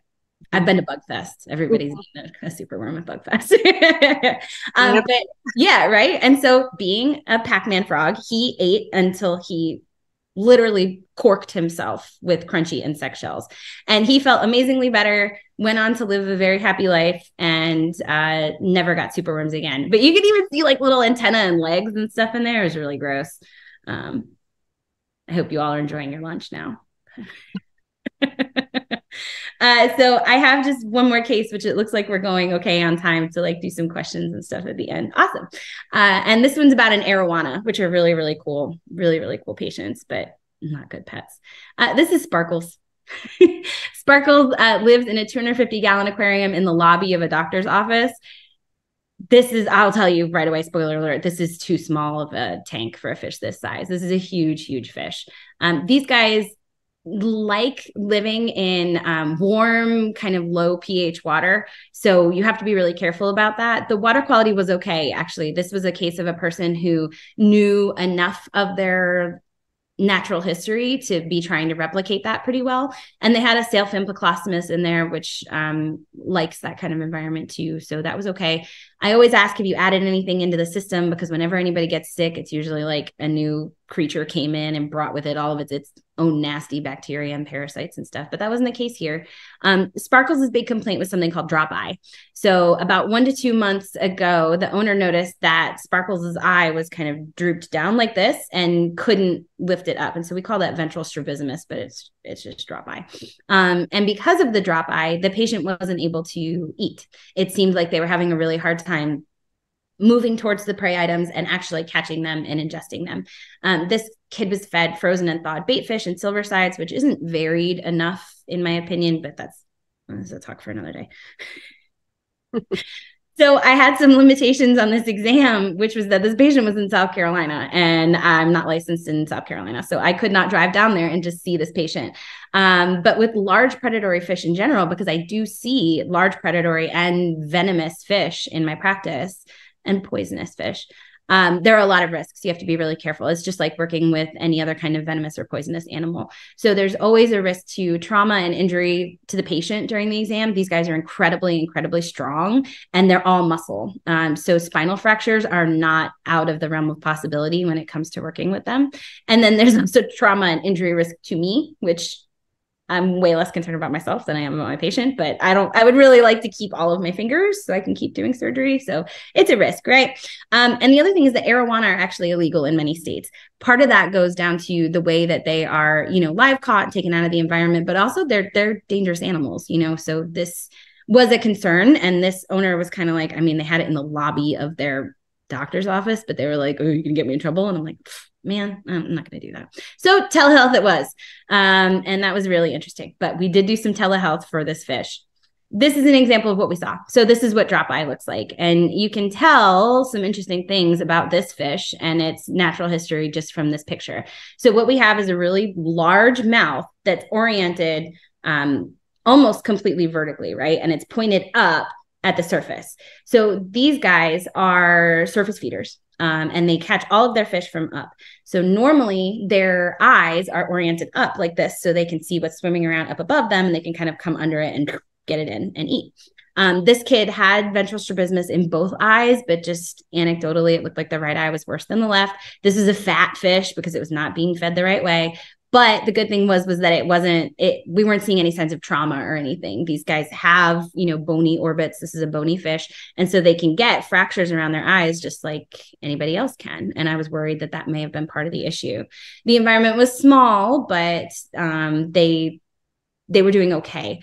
I've been to Bugfest. Everybody's been a, a superworm at Bugfest. um, yep. But yeah, right. And so, being a Pac-Man frog, he ate until he literally corked himself with crunchy insect shells, and he felt amazingly better. Went on to live a very happy life and uh, never got superworms again. But you could even see like little antenna and legs and stuff in there. It was really gross. Um, I hope you all are enjoying your lunch now. Uh, so I have just one more case, which it looks like we're going okay on time to like do some questions and stuff at the end. Awesome. Uh, and this one's about an arowana, which are really, really cool, really, really cool patients, but not good pets. Uh, this is Sparkles. Sparkles uh, lives in a 250 gallon aquarium in the lobby of a doctor's office. This is, I'll tell you right away, spoiler alert, this is too small of a tank for a fish this size. This is a huge, huge fish. Um, these guys like living in um, warm, kind of low pH water. So you have to be really careful about that. The water quality was okay, actually. This was a case of a person who knew enough of their natural history to be trying to replicate that pretty well. And they had a sailfin plecostomus in there, which um, likes that kind of environment too. So that was okay. I always ask if you added anything into the system because whenever anybody gets sick, it's usually like a new creature came in and brought with it all of its, its own nasty bacteria and parasites and stuff. But that wasn't the case here. Um, Sparkles' big complaint was something called drop eye. So about one to two months ago, the owner noticed that Sparkles' eye was kind of drooped down like this and couldn't lift it up. And so we call that ventral strabismus, but it's it's just drop eye. Um, and because of the drop eye, the patient wasn't able to eat. It seemed like they were having a really hard time moving towards the prey items and actually catching them and ingesting them. Um, this kid was fed frozen and thawed bait fish and silver sides, which isn't varied enough, in my opinion, but that's, that's a talk for another day. so I had some limitations on this exam, which was that this patient was in South Carolina and I'm not licensed in South Carolina. So I could not drive down there and just see this patient. Um, but with large predatory fish in general, because I do see large predatory and venomous fish in my practice, and poisonous fish. Um, there are a lot of risks. You have to be really careful. It's just like working with any other kind of venomous or poisonous animal. So there's always a risk to trauma and injury to the patient during the exam. These guys are incredibly, incredibly strong and they're all muscle. Um, so spinal fractures are not out of the realm of possibility when it comes to working with them. And then there's also trauma and injury risk to me, which I'm way less concerned about myself than I am about my patient, but I don't, I would really like to keep all of my fingers so I can keep doing surgery. So it's a risk, right? Um, and the other thing is that arowana are actually illegal in many states. Part of that goes down to the way that they are, you know, live caught, taken out of the environment, but also they're, they're dangerous animals, you know? So this was a concern. And this owner was kind of like, I mean, they had it in the lobby of their doctor's office, but they were like, oh, you can get me in trouble. And I'm like, man, I'm not going to do that. So telehealth it was. Um, and that was really interesting. But we did do some telehealth for this fish. This is an example of what we saw. So this is what drop eye looks like. And you can tell some interesting things about this fish and its natural history just from this picture. So what we have is a really large mouth that's oriented um, almost completely vertically, right? And it's pointed up at the surface. So these guys are surface feeders. Um, and they catch all of their fish from up. So normally their eyes are oriented up like this, so they can see what's swimming around up above them, and they can kind of come under it and get it in and eat. Um, this kid had ventral strabismus in both eyes, but just anecdotally, it looked like the right eye was worse than the left. This is a fat fish because it was not being fed the right way. But the good thing was was that it wasn't it we weren't seeing any signs of trauma or anything. These guys have, you know, bony orbits. This is a bony fish. And so they can get fractures around their eyes just like anybody else can. And I was worried that that may have been part of the issue. The environment was small, but um, they they were doing okay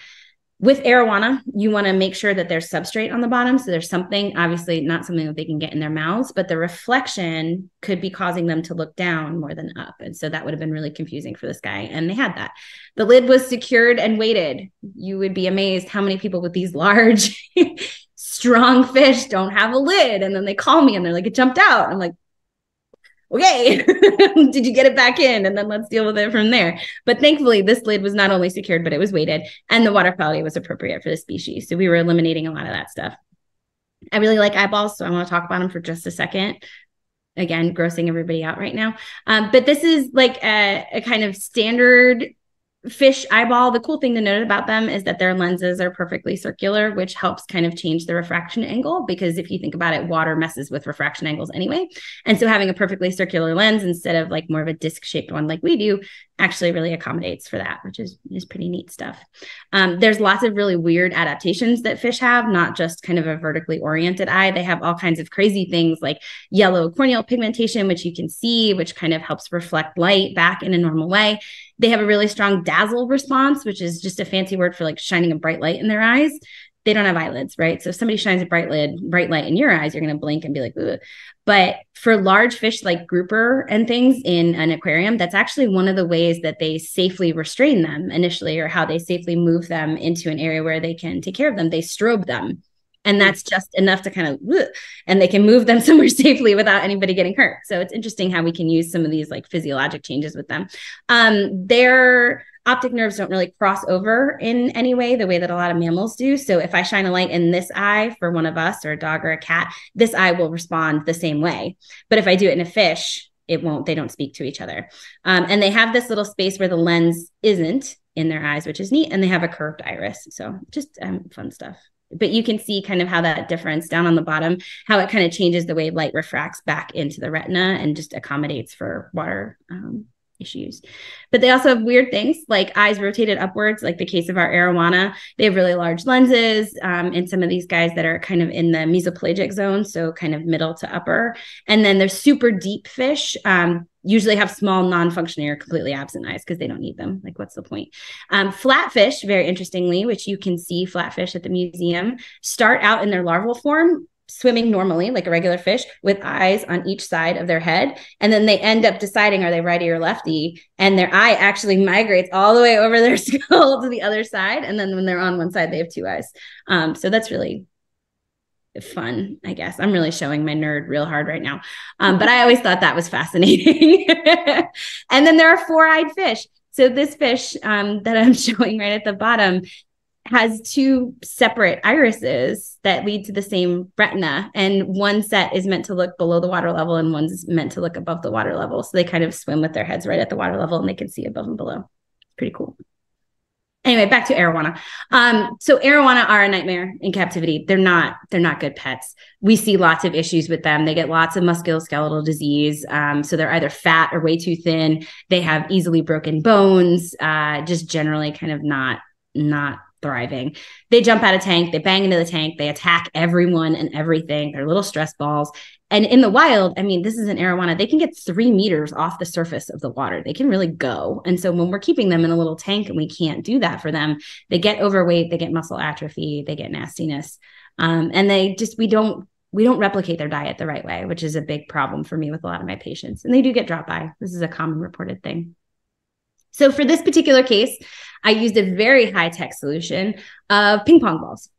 with arowana, you want to make sure that there's substrate on the bottom. So there's something, obviously, not something that they can get in their mouths, but the reflection could be causing them to look down more than up. And so that would have been really confusing for this guy. And they had that. The lid was secured and weighted. You would be amazed how many people with these large, strong fish don't have a lid. And then they call me and they're like, it jumped out. I'm like, okay, did you get it back in? And then let's deal with it from there. But thankfully, this lid was not only secured, but it was weighted and the water quality was appropriate for the species. So we were eliminating a lot of that stuff. I really like eyeballs, so I want to talk about them for just a second. Again, grossing everybody out right now. Um, but this is like a, a kind of standard fish eyeball. The cool thing to note about them is that their lenses are perfectly circular which helps kind of change the refraction angle because if you think about it water messes with refraction angles anyway. And so having a perfectly circular lens instead of like more of a disc shaped one like we do actually really accommodates for that which is is pretty neat stuff. Um, there's lots of really weird adaptations that fish have not just kind of a vertically oriented eye. They have all kinds of crazy things like yellow corneal pigmentation which you can see which kind of helps reflect light back in a normal way. They have a really strong dazzle response, which is just a fancy word for like shining a bright light in their eyes. They don't have eyelids, right? So if somebody shines a bright lid, bright light in your eyes, you're going to blink and be like, Ugh. but for large fish like grouper and things in an aquarium, that's actually one of the ways that they safely restrain them initially, or how they safely move them into an area where they can take care of them. They strobe them and that's just enough to kind of and they can move them somewhere safely without anybody getting hurt so it's interesting how we can use some of these like physiologic changes with them um, their optic nerves don't really cross over in any way the way that a lot of mammals do. So if i shine a light in this eye for one of us or a dog or a cat this eye will respond the same way. But if i do it in a fish it won't they don't speak to each other. Um, and they have this little space where the lens isn't in their eyes which is neat and they have a curved iris. So just um, fun stuff. But you can see kind of how that difference down on the bottom, how it kind of changes the way light refracts back into the retina and just accommodates for water um, issues. But they also have weird things like eyes rotated upwards, like the case of our arowana. They have really large lenses um, and some of these guys that are kind of in the mesopelagic zone, so kind of middle to upper. And then they're super deep fish. Um, usually have small non-functioning or completely absent eyes because they don't need them like what's the point um, flatfish very interestingly which you can see flatfish at the museum start out in their larval form swimming normally like a regular fish with eyes on each side of their head. And then they end up deciding are they righty or lefty? And their eye actually migrates all the way over their skull to the other side. And then when they're on one side they have two eyes. Um, so that's really fun i guess. I'm really showing my nerd real hard right now. Um, but i always thought that was fascinating. And then there are four-eyed fish. So this fish um, that i'm showing right at the bottom has two separate irises that lead to the same retina and one set is meant to look below the water level and one's meant to look above the water level. So they kind of swim with their heads right at the water level and they can see above and below. Pretty cool. Anyway back to arowana. Um, so arowana are a nightmare in captivity. They're not they're not good pets. We see lots of issues with them. They get lots of musculoskeletal disease. Um, so they're either fat or way too thin. They have easily broken bones uh, just generally kind of not not thriving. They jump out of tank, they bang into the tank, they attack everyone and everything. They're little stress balls. And in the wild, I mean, this is an arowana. They can get three meters off the surface of the water. They can really go. And so when we're keeping them in a little tank and we can't do that for them, they get overweight, they get muscle atrophy, they get nastiness. Um, and they just, we don't we don't replicate their diet the right way, which is a big problem for me with a lot of my patients. And they do get drop eye. This is a common reported thing. So for this particular case, I used a very high tech solution of ping pong balls.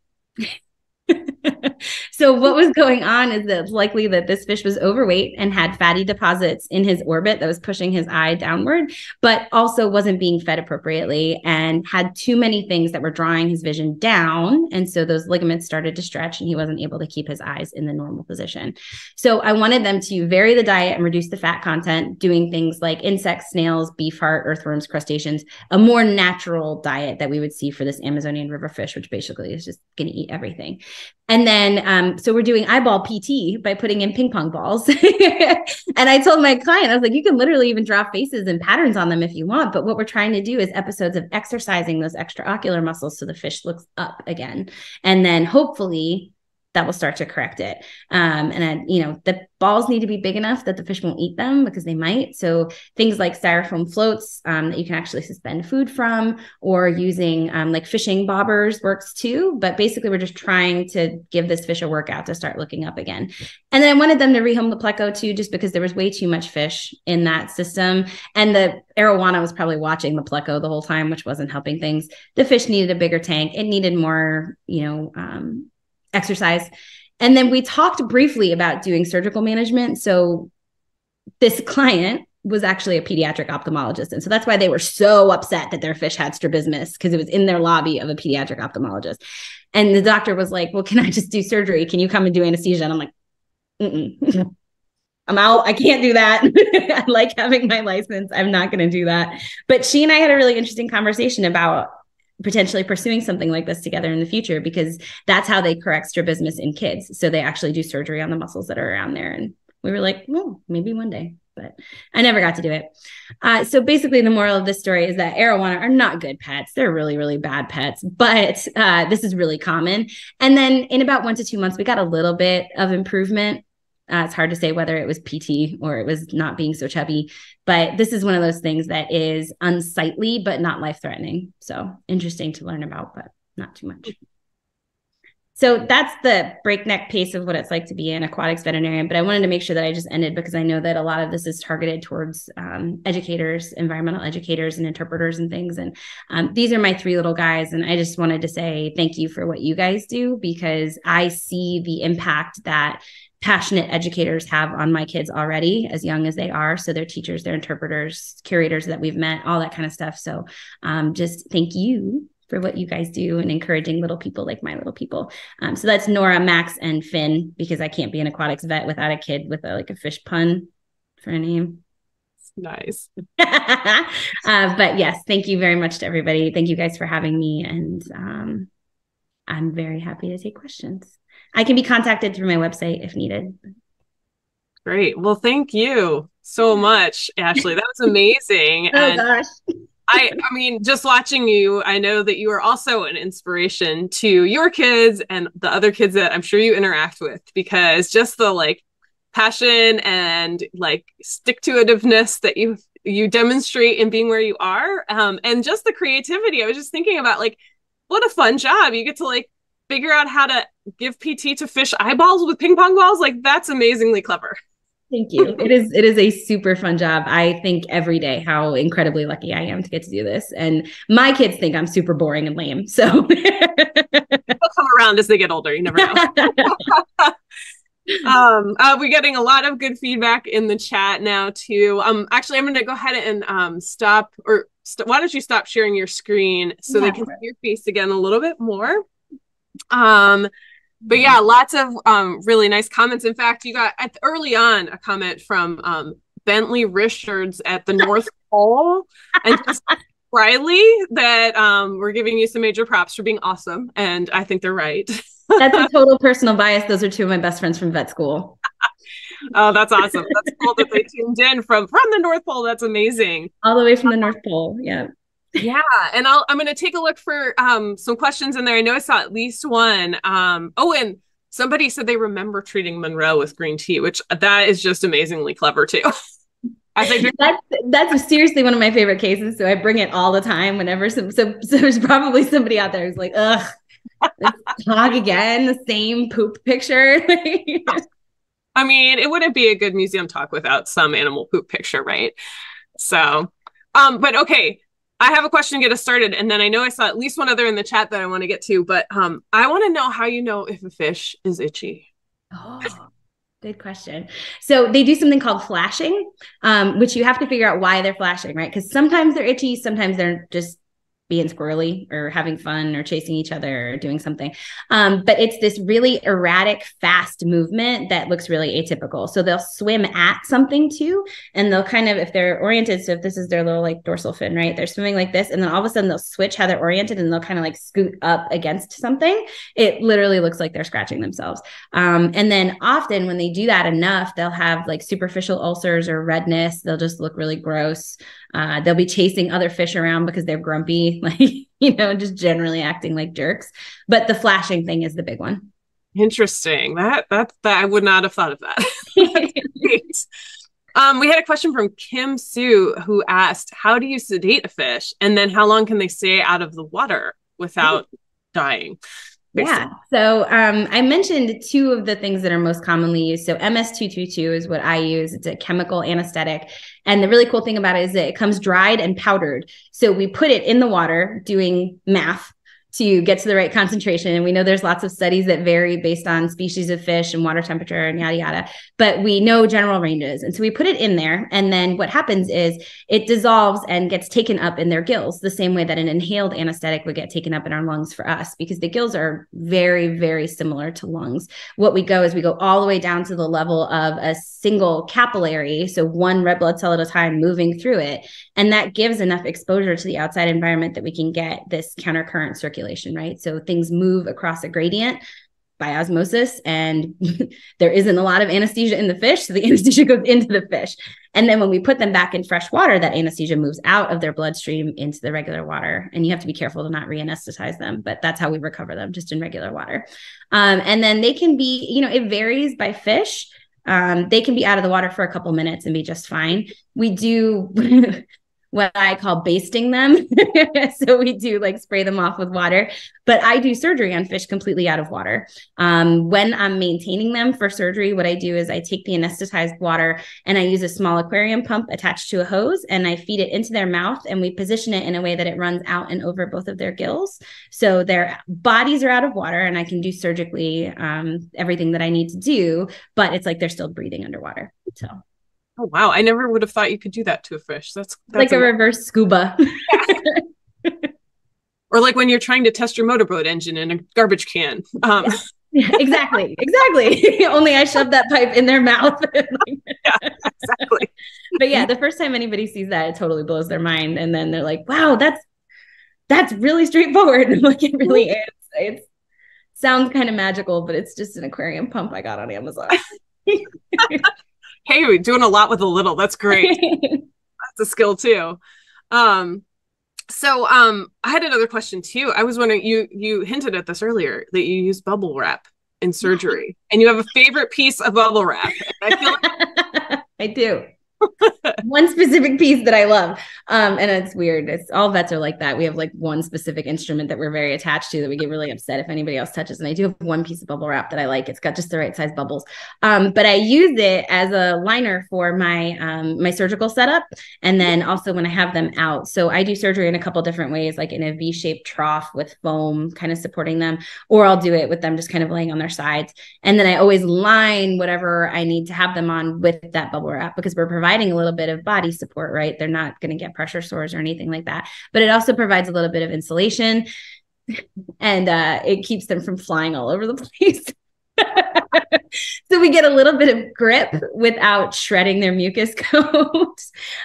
so what was going on is that it's likely that this fish was overweight and had fatty deposits in his orbit that was pushing his eye downward but also wasn't being fed appropriately and had too many things that were drawing his vision down. And so those ligaments started to stretch and he wasn't able to keep his eyes in the normal position. So i wanted them to vary the diet and reduce the fat content doing things like insects snails beef heart earthworms crustaceans a more natural diet that we would see for this amazonian river fish which basically is just going to eat everything and then, um, so we're doing eyeball PT by putting in ping pong balls. and I told my client, I was like, you can literally even draw faces and patterns on them if you want. But what we're trying to do is episodes of exercising those extraocular muscles so the fish looks up again. And then hopefully that will start to correct it. Um, and you know, the balls need to be big enough that the fish won't eat them because they might. So things like styrofoam floats um, that you can actually suspend food from, or using um, like fishing bobbers works too. But basically, we're just trying to give this fish a workout to start looking up again. And then I wanted them to rehome the pleco too, just because there was way too much fish in that system. And the arowana was probably watching the pleco the whole time, which wasn't helping things. The fish needed a bigger tank. It needed more, you know, um, exercise. And then we talked briefly about doing surgical management. So this client was actually a pediatric ophthalmologist. And so that's why they were so upset that their fish had strabismus because it was in their lobby of a pediatric ophthalmologist. And the doctor was like, Well, can I just do surgery? Can you come and do anesthesia? And I'm like, Mm-mm. I'm out. I can't do that. I like having my license. I'm not going to do that. But she and I had a really interesting conversation about potentially pursuing something like this together in the future because that's how they correct strabismus in kids. So they actually do surgery on the muscles that are around there. And we were like, well, maybe one day, but I never got to do it. Uh, so basically, the moral of this story is that arowana are not good pets. They're really, really bad pets, but uh, this is really common. And then in about one to two months, we got a little bit of improvement. Uh, it's hard to say whether it was PT or it was not being so chubby, but this is one of those things that is unsightly but not life threatening. So interesting to learn about, but not too much. So that's the breakneck pace of what it's like to be an aquatics veterinarian. But I wanted to make sure that I just ended because I know that a lot of this is targeted towards um, educators, environmental educators, and interpreters and things. And um, these are my three little guys. And I just wanted to say thank you for what you guys do because I see the impact that passionate educators have on my kids already as young as they are. So they're teachers they're interpreters curators that we've met all that kind of stuff. So um, just thank you for what you guys do and encouraging little people like my little people. Um, so that's nora max and finn because i can't be an aquatics vet without a kid with a, like a fish pun for a name. Nice. Uh, but yes thank you very much to everybody. Thank you guys for having me and um, i'm very happy to take questions I can be contacted through my website if needed. Great. Well, thank you so much, Ashley. That was amazing. oh and gosh. I I mean, just watching you, I know that you are also an inspiration to your kids and the other kids that I'm sure you interact with because just the like passion and like stick to itiveness that you you demonstrate in being where you are um and just the creativity. I was just thinking about like what a fun job. You get to like figure out how to give PT to fish eyeballs with ping pong balls. Like that's amazingly clever. Thank you. it is it is a super fun job. I think every day how incredibly lucky I am to get to do this. And my kids think I'm super boring and lame. So they'll come around as they get older. You never know. um uh, we're getting a lot of good feedback in the chat now too um actually i'm gonna go ahead and um stop or st- why don't you stop sharing your screen so yeah. they can see your face again a little bit more um, but yeah, lots of um, really nice comments. In fact, you got at, early on a comment from um, Bentley Richards at the North Pole and just Riley that um, we're giving you some major props for being awesome. And I think they're right. That's a total personal bias. Those are two of my best friends from vet school. oh, that's awesome. That's cool that they tuned in from from the North Pole. That's amazing. All the way from the North Pole. Yeah yeah and i'll i'm gonna take a look for um some questions in there i know i saw at least one um oh and somebody said they remember treating monroe with green tea which that is just amazingly clever too that's that's seriously one of my favorite cases so i bring it all the time whenever some so, so there's probably somebody out there who's like ugh Talk again, the same poop picture. I mean, it wouldn't be a good museum talk without some animal poop picture, right? So, um, but okay, I have a question to get us started, and then I know I saw at least one other in the chat that I want to get to, but um, I want to know how you know if a fish is itchy. Oh, good question. So they do something called flashing, um, which you have to figure out why they're flashing, right? Because sometimes they're itchy, sometimes they're just being squirrely or having fun or chasing each other or doing something. Um, but it's this really erratic, fast movement that looks really atypical. So they'll swim at something too, and they'll kind of, if they're oriented, so if this is their little like dorsal fin, right? They're swimming like this, and then all of a sudden they'll switch how they're oriented and they'll kind of like scoot up against something. It literally looks like they're scratching themselves. Um, and then often when they do that enough, they'll have like superficial ulcers or redness. They'll just look really gross. Uh, they'll be chasing other fish around because they're grumpy, like, you know, just generally acting like jerks. But the flashing thing is the big one. Interesting. That, that, that I would not have thought of that. um, we had a question from Kim Sue who asked, How do you sedate a fish? And then how long can they stay out of the water without dying? Yeah. So um, I mentioned two of the things that are most commonly used. So MS222 is what I use. It's a chemical anesthetic. And the really cool thing about it is that it comes dried and powdered. So we put it in the water doing math to get to the right concentration. And we know there's lots of studies that vary based on species of fish and water temperature and yada yada, but we know general ranges. And so we put it in there. And then what happens is it dissolves and gets taken up in their gills, the same way that an inhaled anesthetic would get taken up in our lungs for us, because the gills are very, very similar to lungs. What we go is we go all the way down to the level of a single capillary, so one red blood cell at a time moving through it. And that gives enough exposure to the outside environment that we can get this countercurrent circulation circulation, right? So things move across a gradient by osmosis and there isn't a lot of anesthesia in the fish so the anesthesia goes into the fish. And then when we put them back in fresh water that anesthesia moves out of their bloodstream into the regular water. And you have to be careful to not re-anesthetize them but that's how we recover them just in regular water. Um, and then they can be you know it varies by fish. Um, they can be out of the water for a couple minutes and be just fine. We do what I call basting them. so we do like spray them off with water, but I do surgery on fish completely out of water. Um, when I'm maintaining them for surgery, what I do is I take the anesthetized water and I use a small aquarium pump attached to a hose and I feed it into their mouth and we position it in a way that it runs out and over both of their gills. So their bodies are out of water and I can do surgically um, everything that I need to do, but it's like they're still breathing underwater. So Oh wow! I never would have thought you could do that to a fish. That's, that's like a reverse scuba. or like when you're trying to test your motorboat engine in a garbage can. Um. Yeah, exactly, exactly. Only I shoved that pipe in their mouth. yeah, exactly. but yeah, the first time anybody sees that, it totally blows their mind, and then they're like, "Wow, that's that's really straightforward." like it really is. It sounds kind of magical, but it's just an aquarium pump I got on Amazon hey, we're doing a lot with a little. That's great. That's a skill too. Um, so um, I had another question too. I was wondering, you you hinted at this earlier that you use bubble wrap in surgery, and you have a favorite piece of bubble wrap. I feel like- I do. One specific piece that I love. Um, and it's weird. It's all vets are like that. We have like one specific instrument that we're very attached to that we get really upset if anybody else touches. And I do have one piece of bubble wrap that I like. It's got just the right size bubbles. Um, but I use it as a liner for my um, my surgical setup, and then also when I have them out. So I do surgery in a couple different ways, like in a V-shaped trough with foam, kind of supporting them, or I'll do it with them just kind of laying on their sides. And then I always line whatever I need to have them on with that bubble wrap because we're providing a little bit of body support, right? They're not going to get pressure sores or anything like that. But it also provides a little bit of insulation and uh, it keeps them from flying all over the place. so we get a little bit of grip without shredding their mucus coat.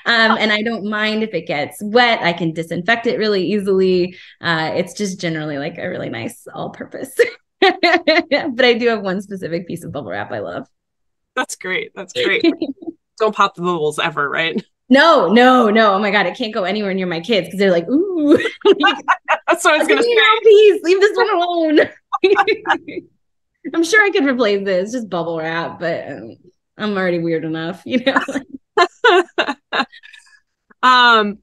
um, and I don't mind if it gets wet. I can disinfect it really easily. Uh, it's just generally like a really nice all purpose. but I do have one specific piece of bubble wrap I love. That's great. That's great don't pop the bubbles ever, right? No, no, no. Oh my god, it can't go anywhere near my kids because they're like, ooh. That's what I was gonna say. Please leave this one alone. I'm sure I could replace this, just bubble wrap, but um, I'm already weird enough, you know. um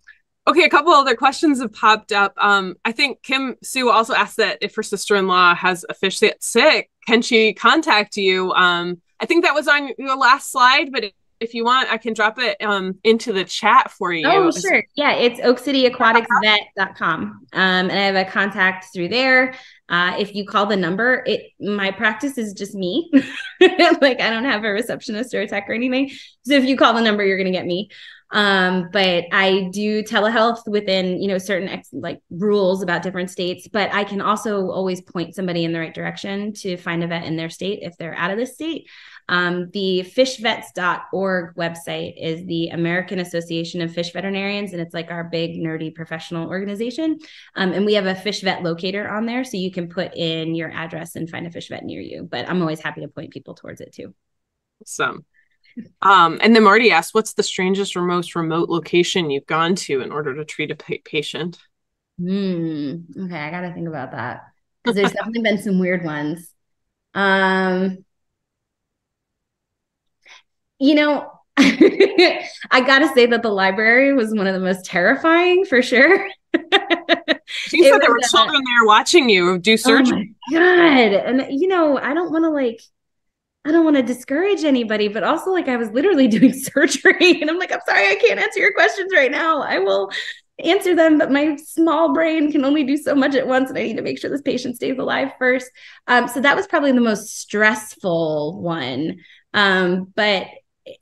Okay, a couple other questions have popped up. Um, I think Kim Sue also asked that if her sister-in-law has a fish that's sick, can she contact you? Um, I think that was on your last slide, but if you want, I can drop it um, into the chat for you. Oh, sure. Yeah, it's oakcityaquaticsvet.com. Um, and I have a contact through there. Uh, if you call the number, it my practice is just me. like I don't have a receptionist or a tech or anything. So if you call the number, you're gonna get me. Um, but I do telehealth within, you know, certain ex- like rules about different states. But I can also always point somebody in the right direction to find a vet in their state if they're out of the state. Um, the fishvets.org website is the American Association of Fish Veterinarians, and it's like our big nerdy professional organization. Um, and we have a fish vet locator on there, so you can put in your address and find a fish vet near you. But I'm always happy to point people towards it too. Awesome. Um, and then Marty asked, "What's the strangest or most remote location you've gone to in order to treat a pa- patient?" Hmm. Okay, I got to think about that because there's definitely been some weird ones. Um, you know, I got to say that the library was one of the most terrifying for sure. she said there were children there watching you do surgery. Oh God. And, you know, I don't want to like, I don't want to discourage anybody, but also like I was literally doing surgery and I'm like, I'm sorry, I can't answer your questions right now. I will answer them, but my small brain can only do so much at once. And I need to make sure this patient stays alive first. Um, so that was probably the most stressful one. Um, but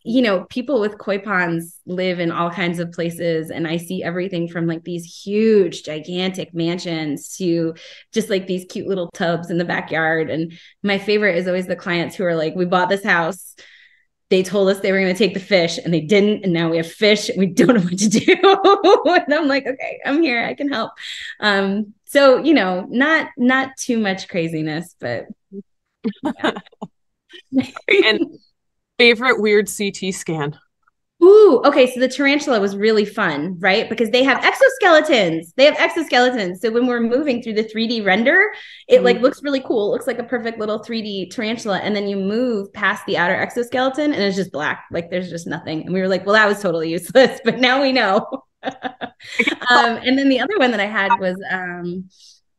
you know, people with koi ponds live in all kinds of places. And I see everything from like these huge, gigantic mansions to just like these cute little tubs in the backyard. And my favorite is always the clients who are like, we bought this house. They told us they were going to take the fish and they didn't. And now we have fish and we don't know what to do. and I'm like, okay, I'm here. I can help. Um, so, you know, not, not too much craziness, but. Yeah. and favorite weird CT scan? Ooh, okay. So the tarantula was really fun, right? Because they have exoskeletons. They have exoskeletons. So when we're moving through the 3D render, it mm-hmm. like looks really cool. It looks like a perfect little 3D tarantula. And then you move past the outer exoskeleton and it's just black. Like there's just nothing. And we were like, well, that was totally useless, but now we know. um, and then the other one that I had was um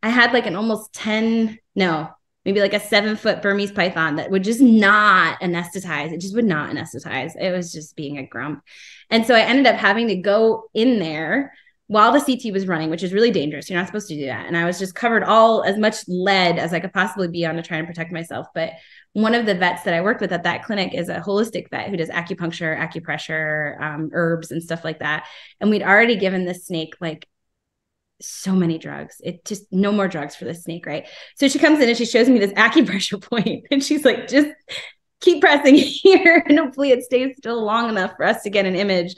I had like an almost 10, no, maybe like a seven foot Burmese python that would just not anesthetize. It just would not anesthetize. It was just being a grump. And so I ended up having to go in there while the CT was running, which is really dangerous. You're not supposed to do that. And I was just covered all as much lead as I could possibly be on to try and protect myself. But one of the vets that I worked with at that clinic is a holistic vet who does acupuncture, acupressure, um, herbs, and stuff like that. And we'd already given this snake like so many drugs. It just no more drugs for this snake, right? So she comes in and she shows me this acupressure point, and she's like, just keep pressing here, and hopefully it stays still long enough for us to get an image.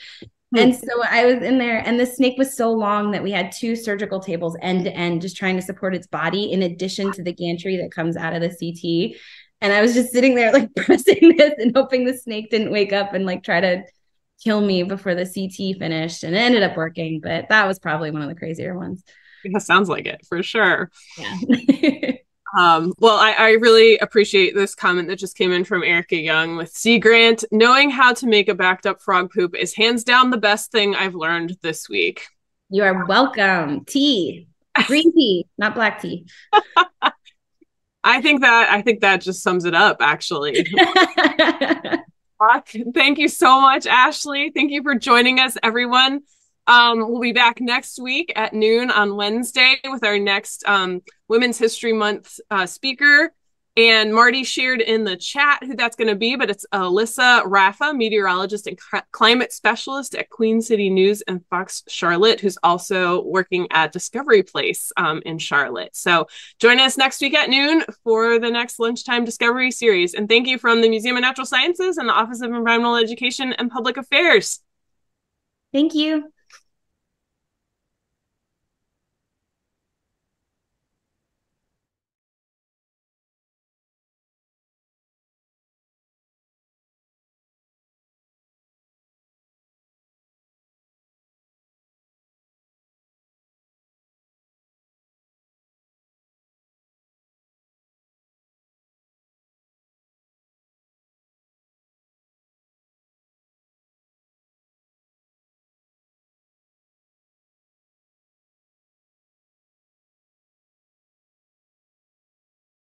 Hmm. And so I was in there, and the snake was so long that we had two surgical tables end to end, just trying to support its body, in addition to the gantry that comes out of the CT. And I was just sitting there, like pressing this and hoping the snake didn't wake up and like try to kill me before the CT finished. And it ended up working, but that was probably one of the crazier ones. Yeah, sounds like it for sure. Yeah. um, well, I, I really appreciate this comment that just came in from Erica Young with Sea Grant. Knowing how to make a backed up frog poop is hands down the best thing I've learned this week. You are welcome. Tea, green tea, not black tea. I think that I think that just sums it up actually. Thank you so much, Ashley. Thank you for joining us, everyone. Um, we'll be back next week at noon on Wednesday with our next um, Women's History Month uh, speaker. And Marty shared in the chat who that's going to be, but it's Alyssa Raffa, meteorologist and climate specialist at Queen City News and Fox Charlotte, who's also working at Discovery Place um, in Charlotte. So join us next week at noon for the next Lunchtime Discovery series. And thank you from the Museum of Natural Sciences and the Office of Environmental Education and Public Affairs. Thank you.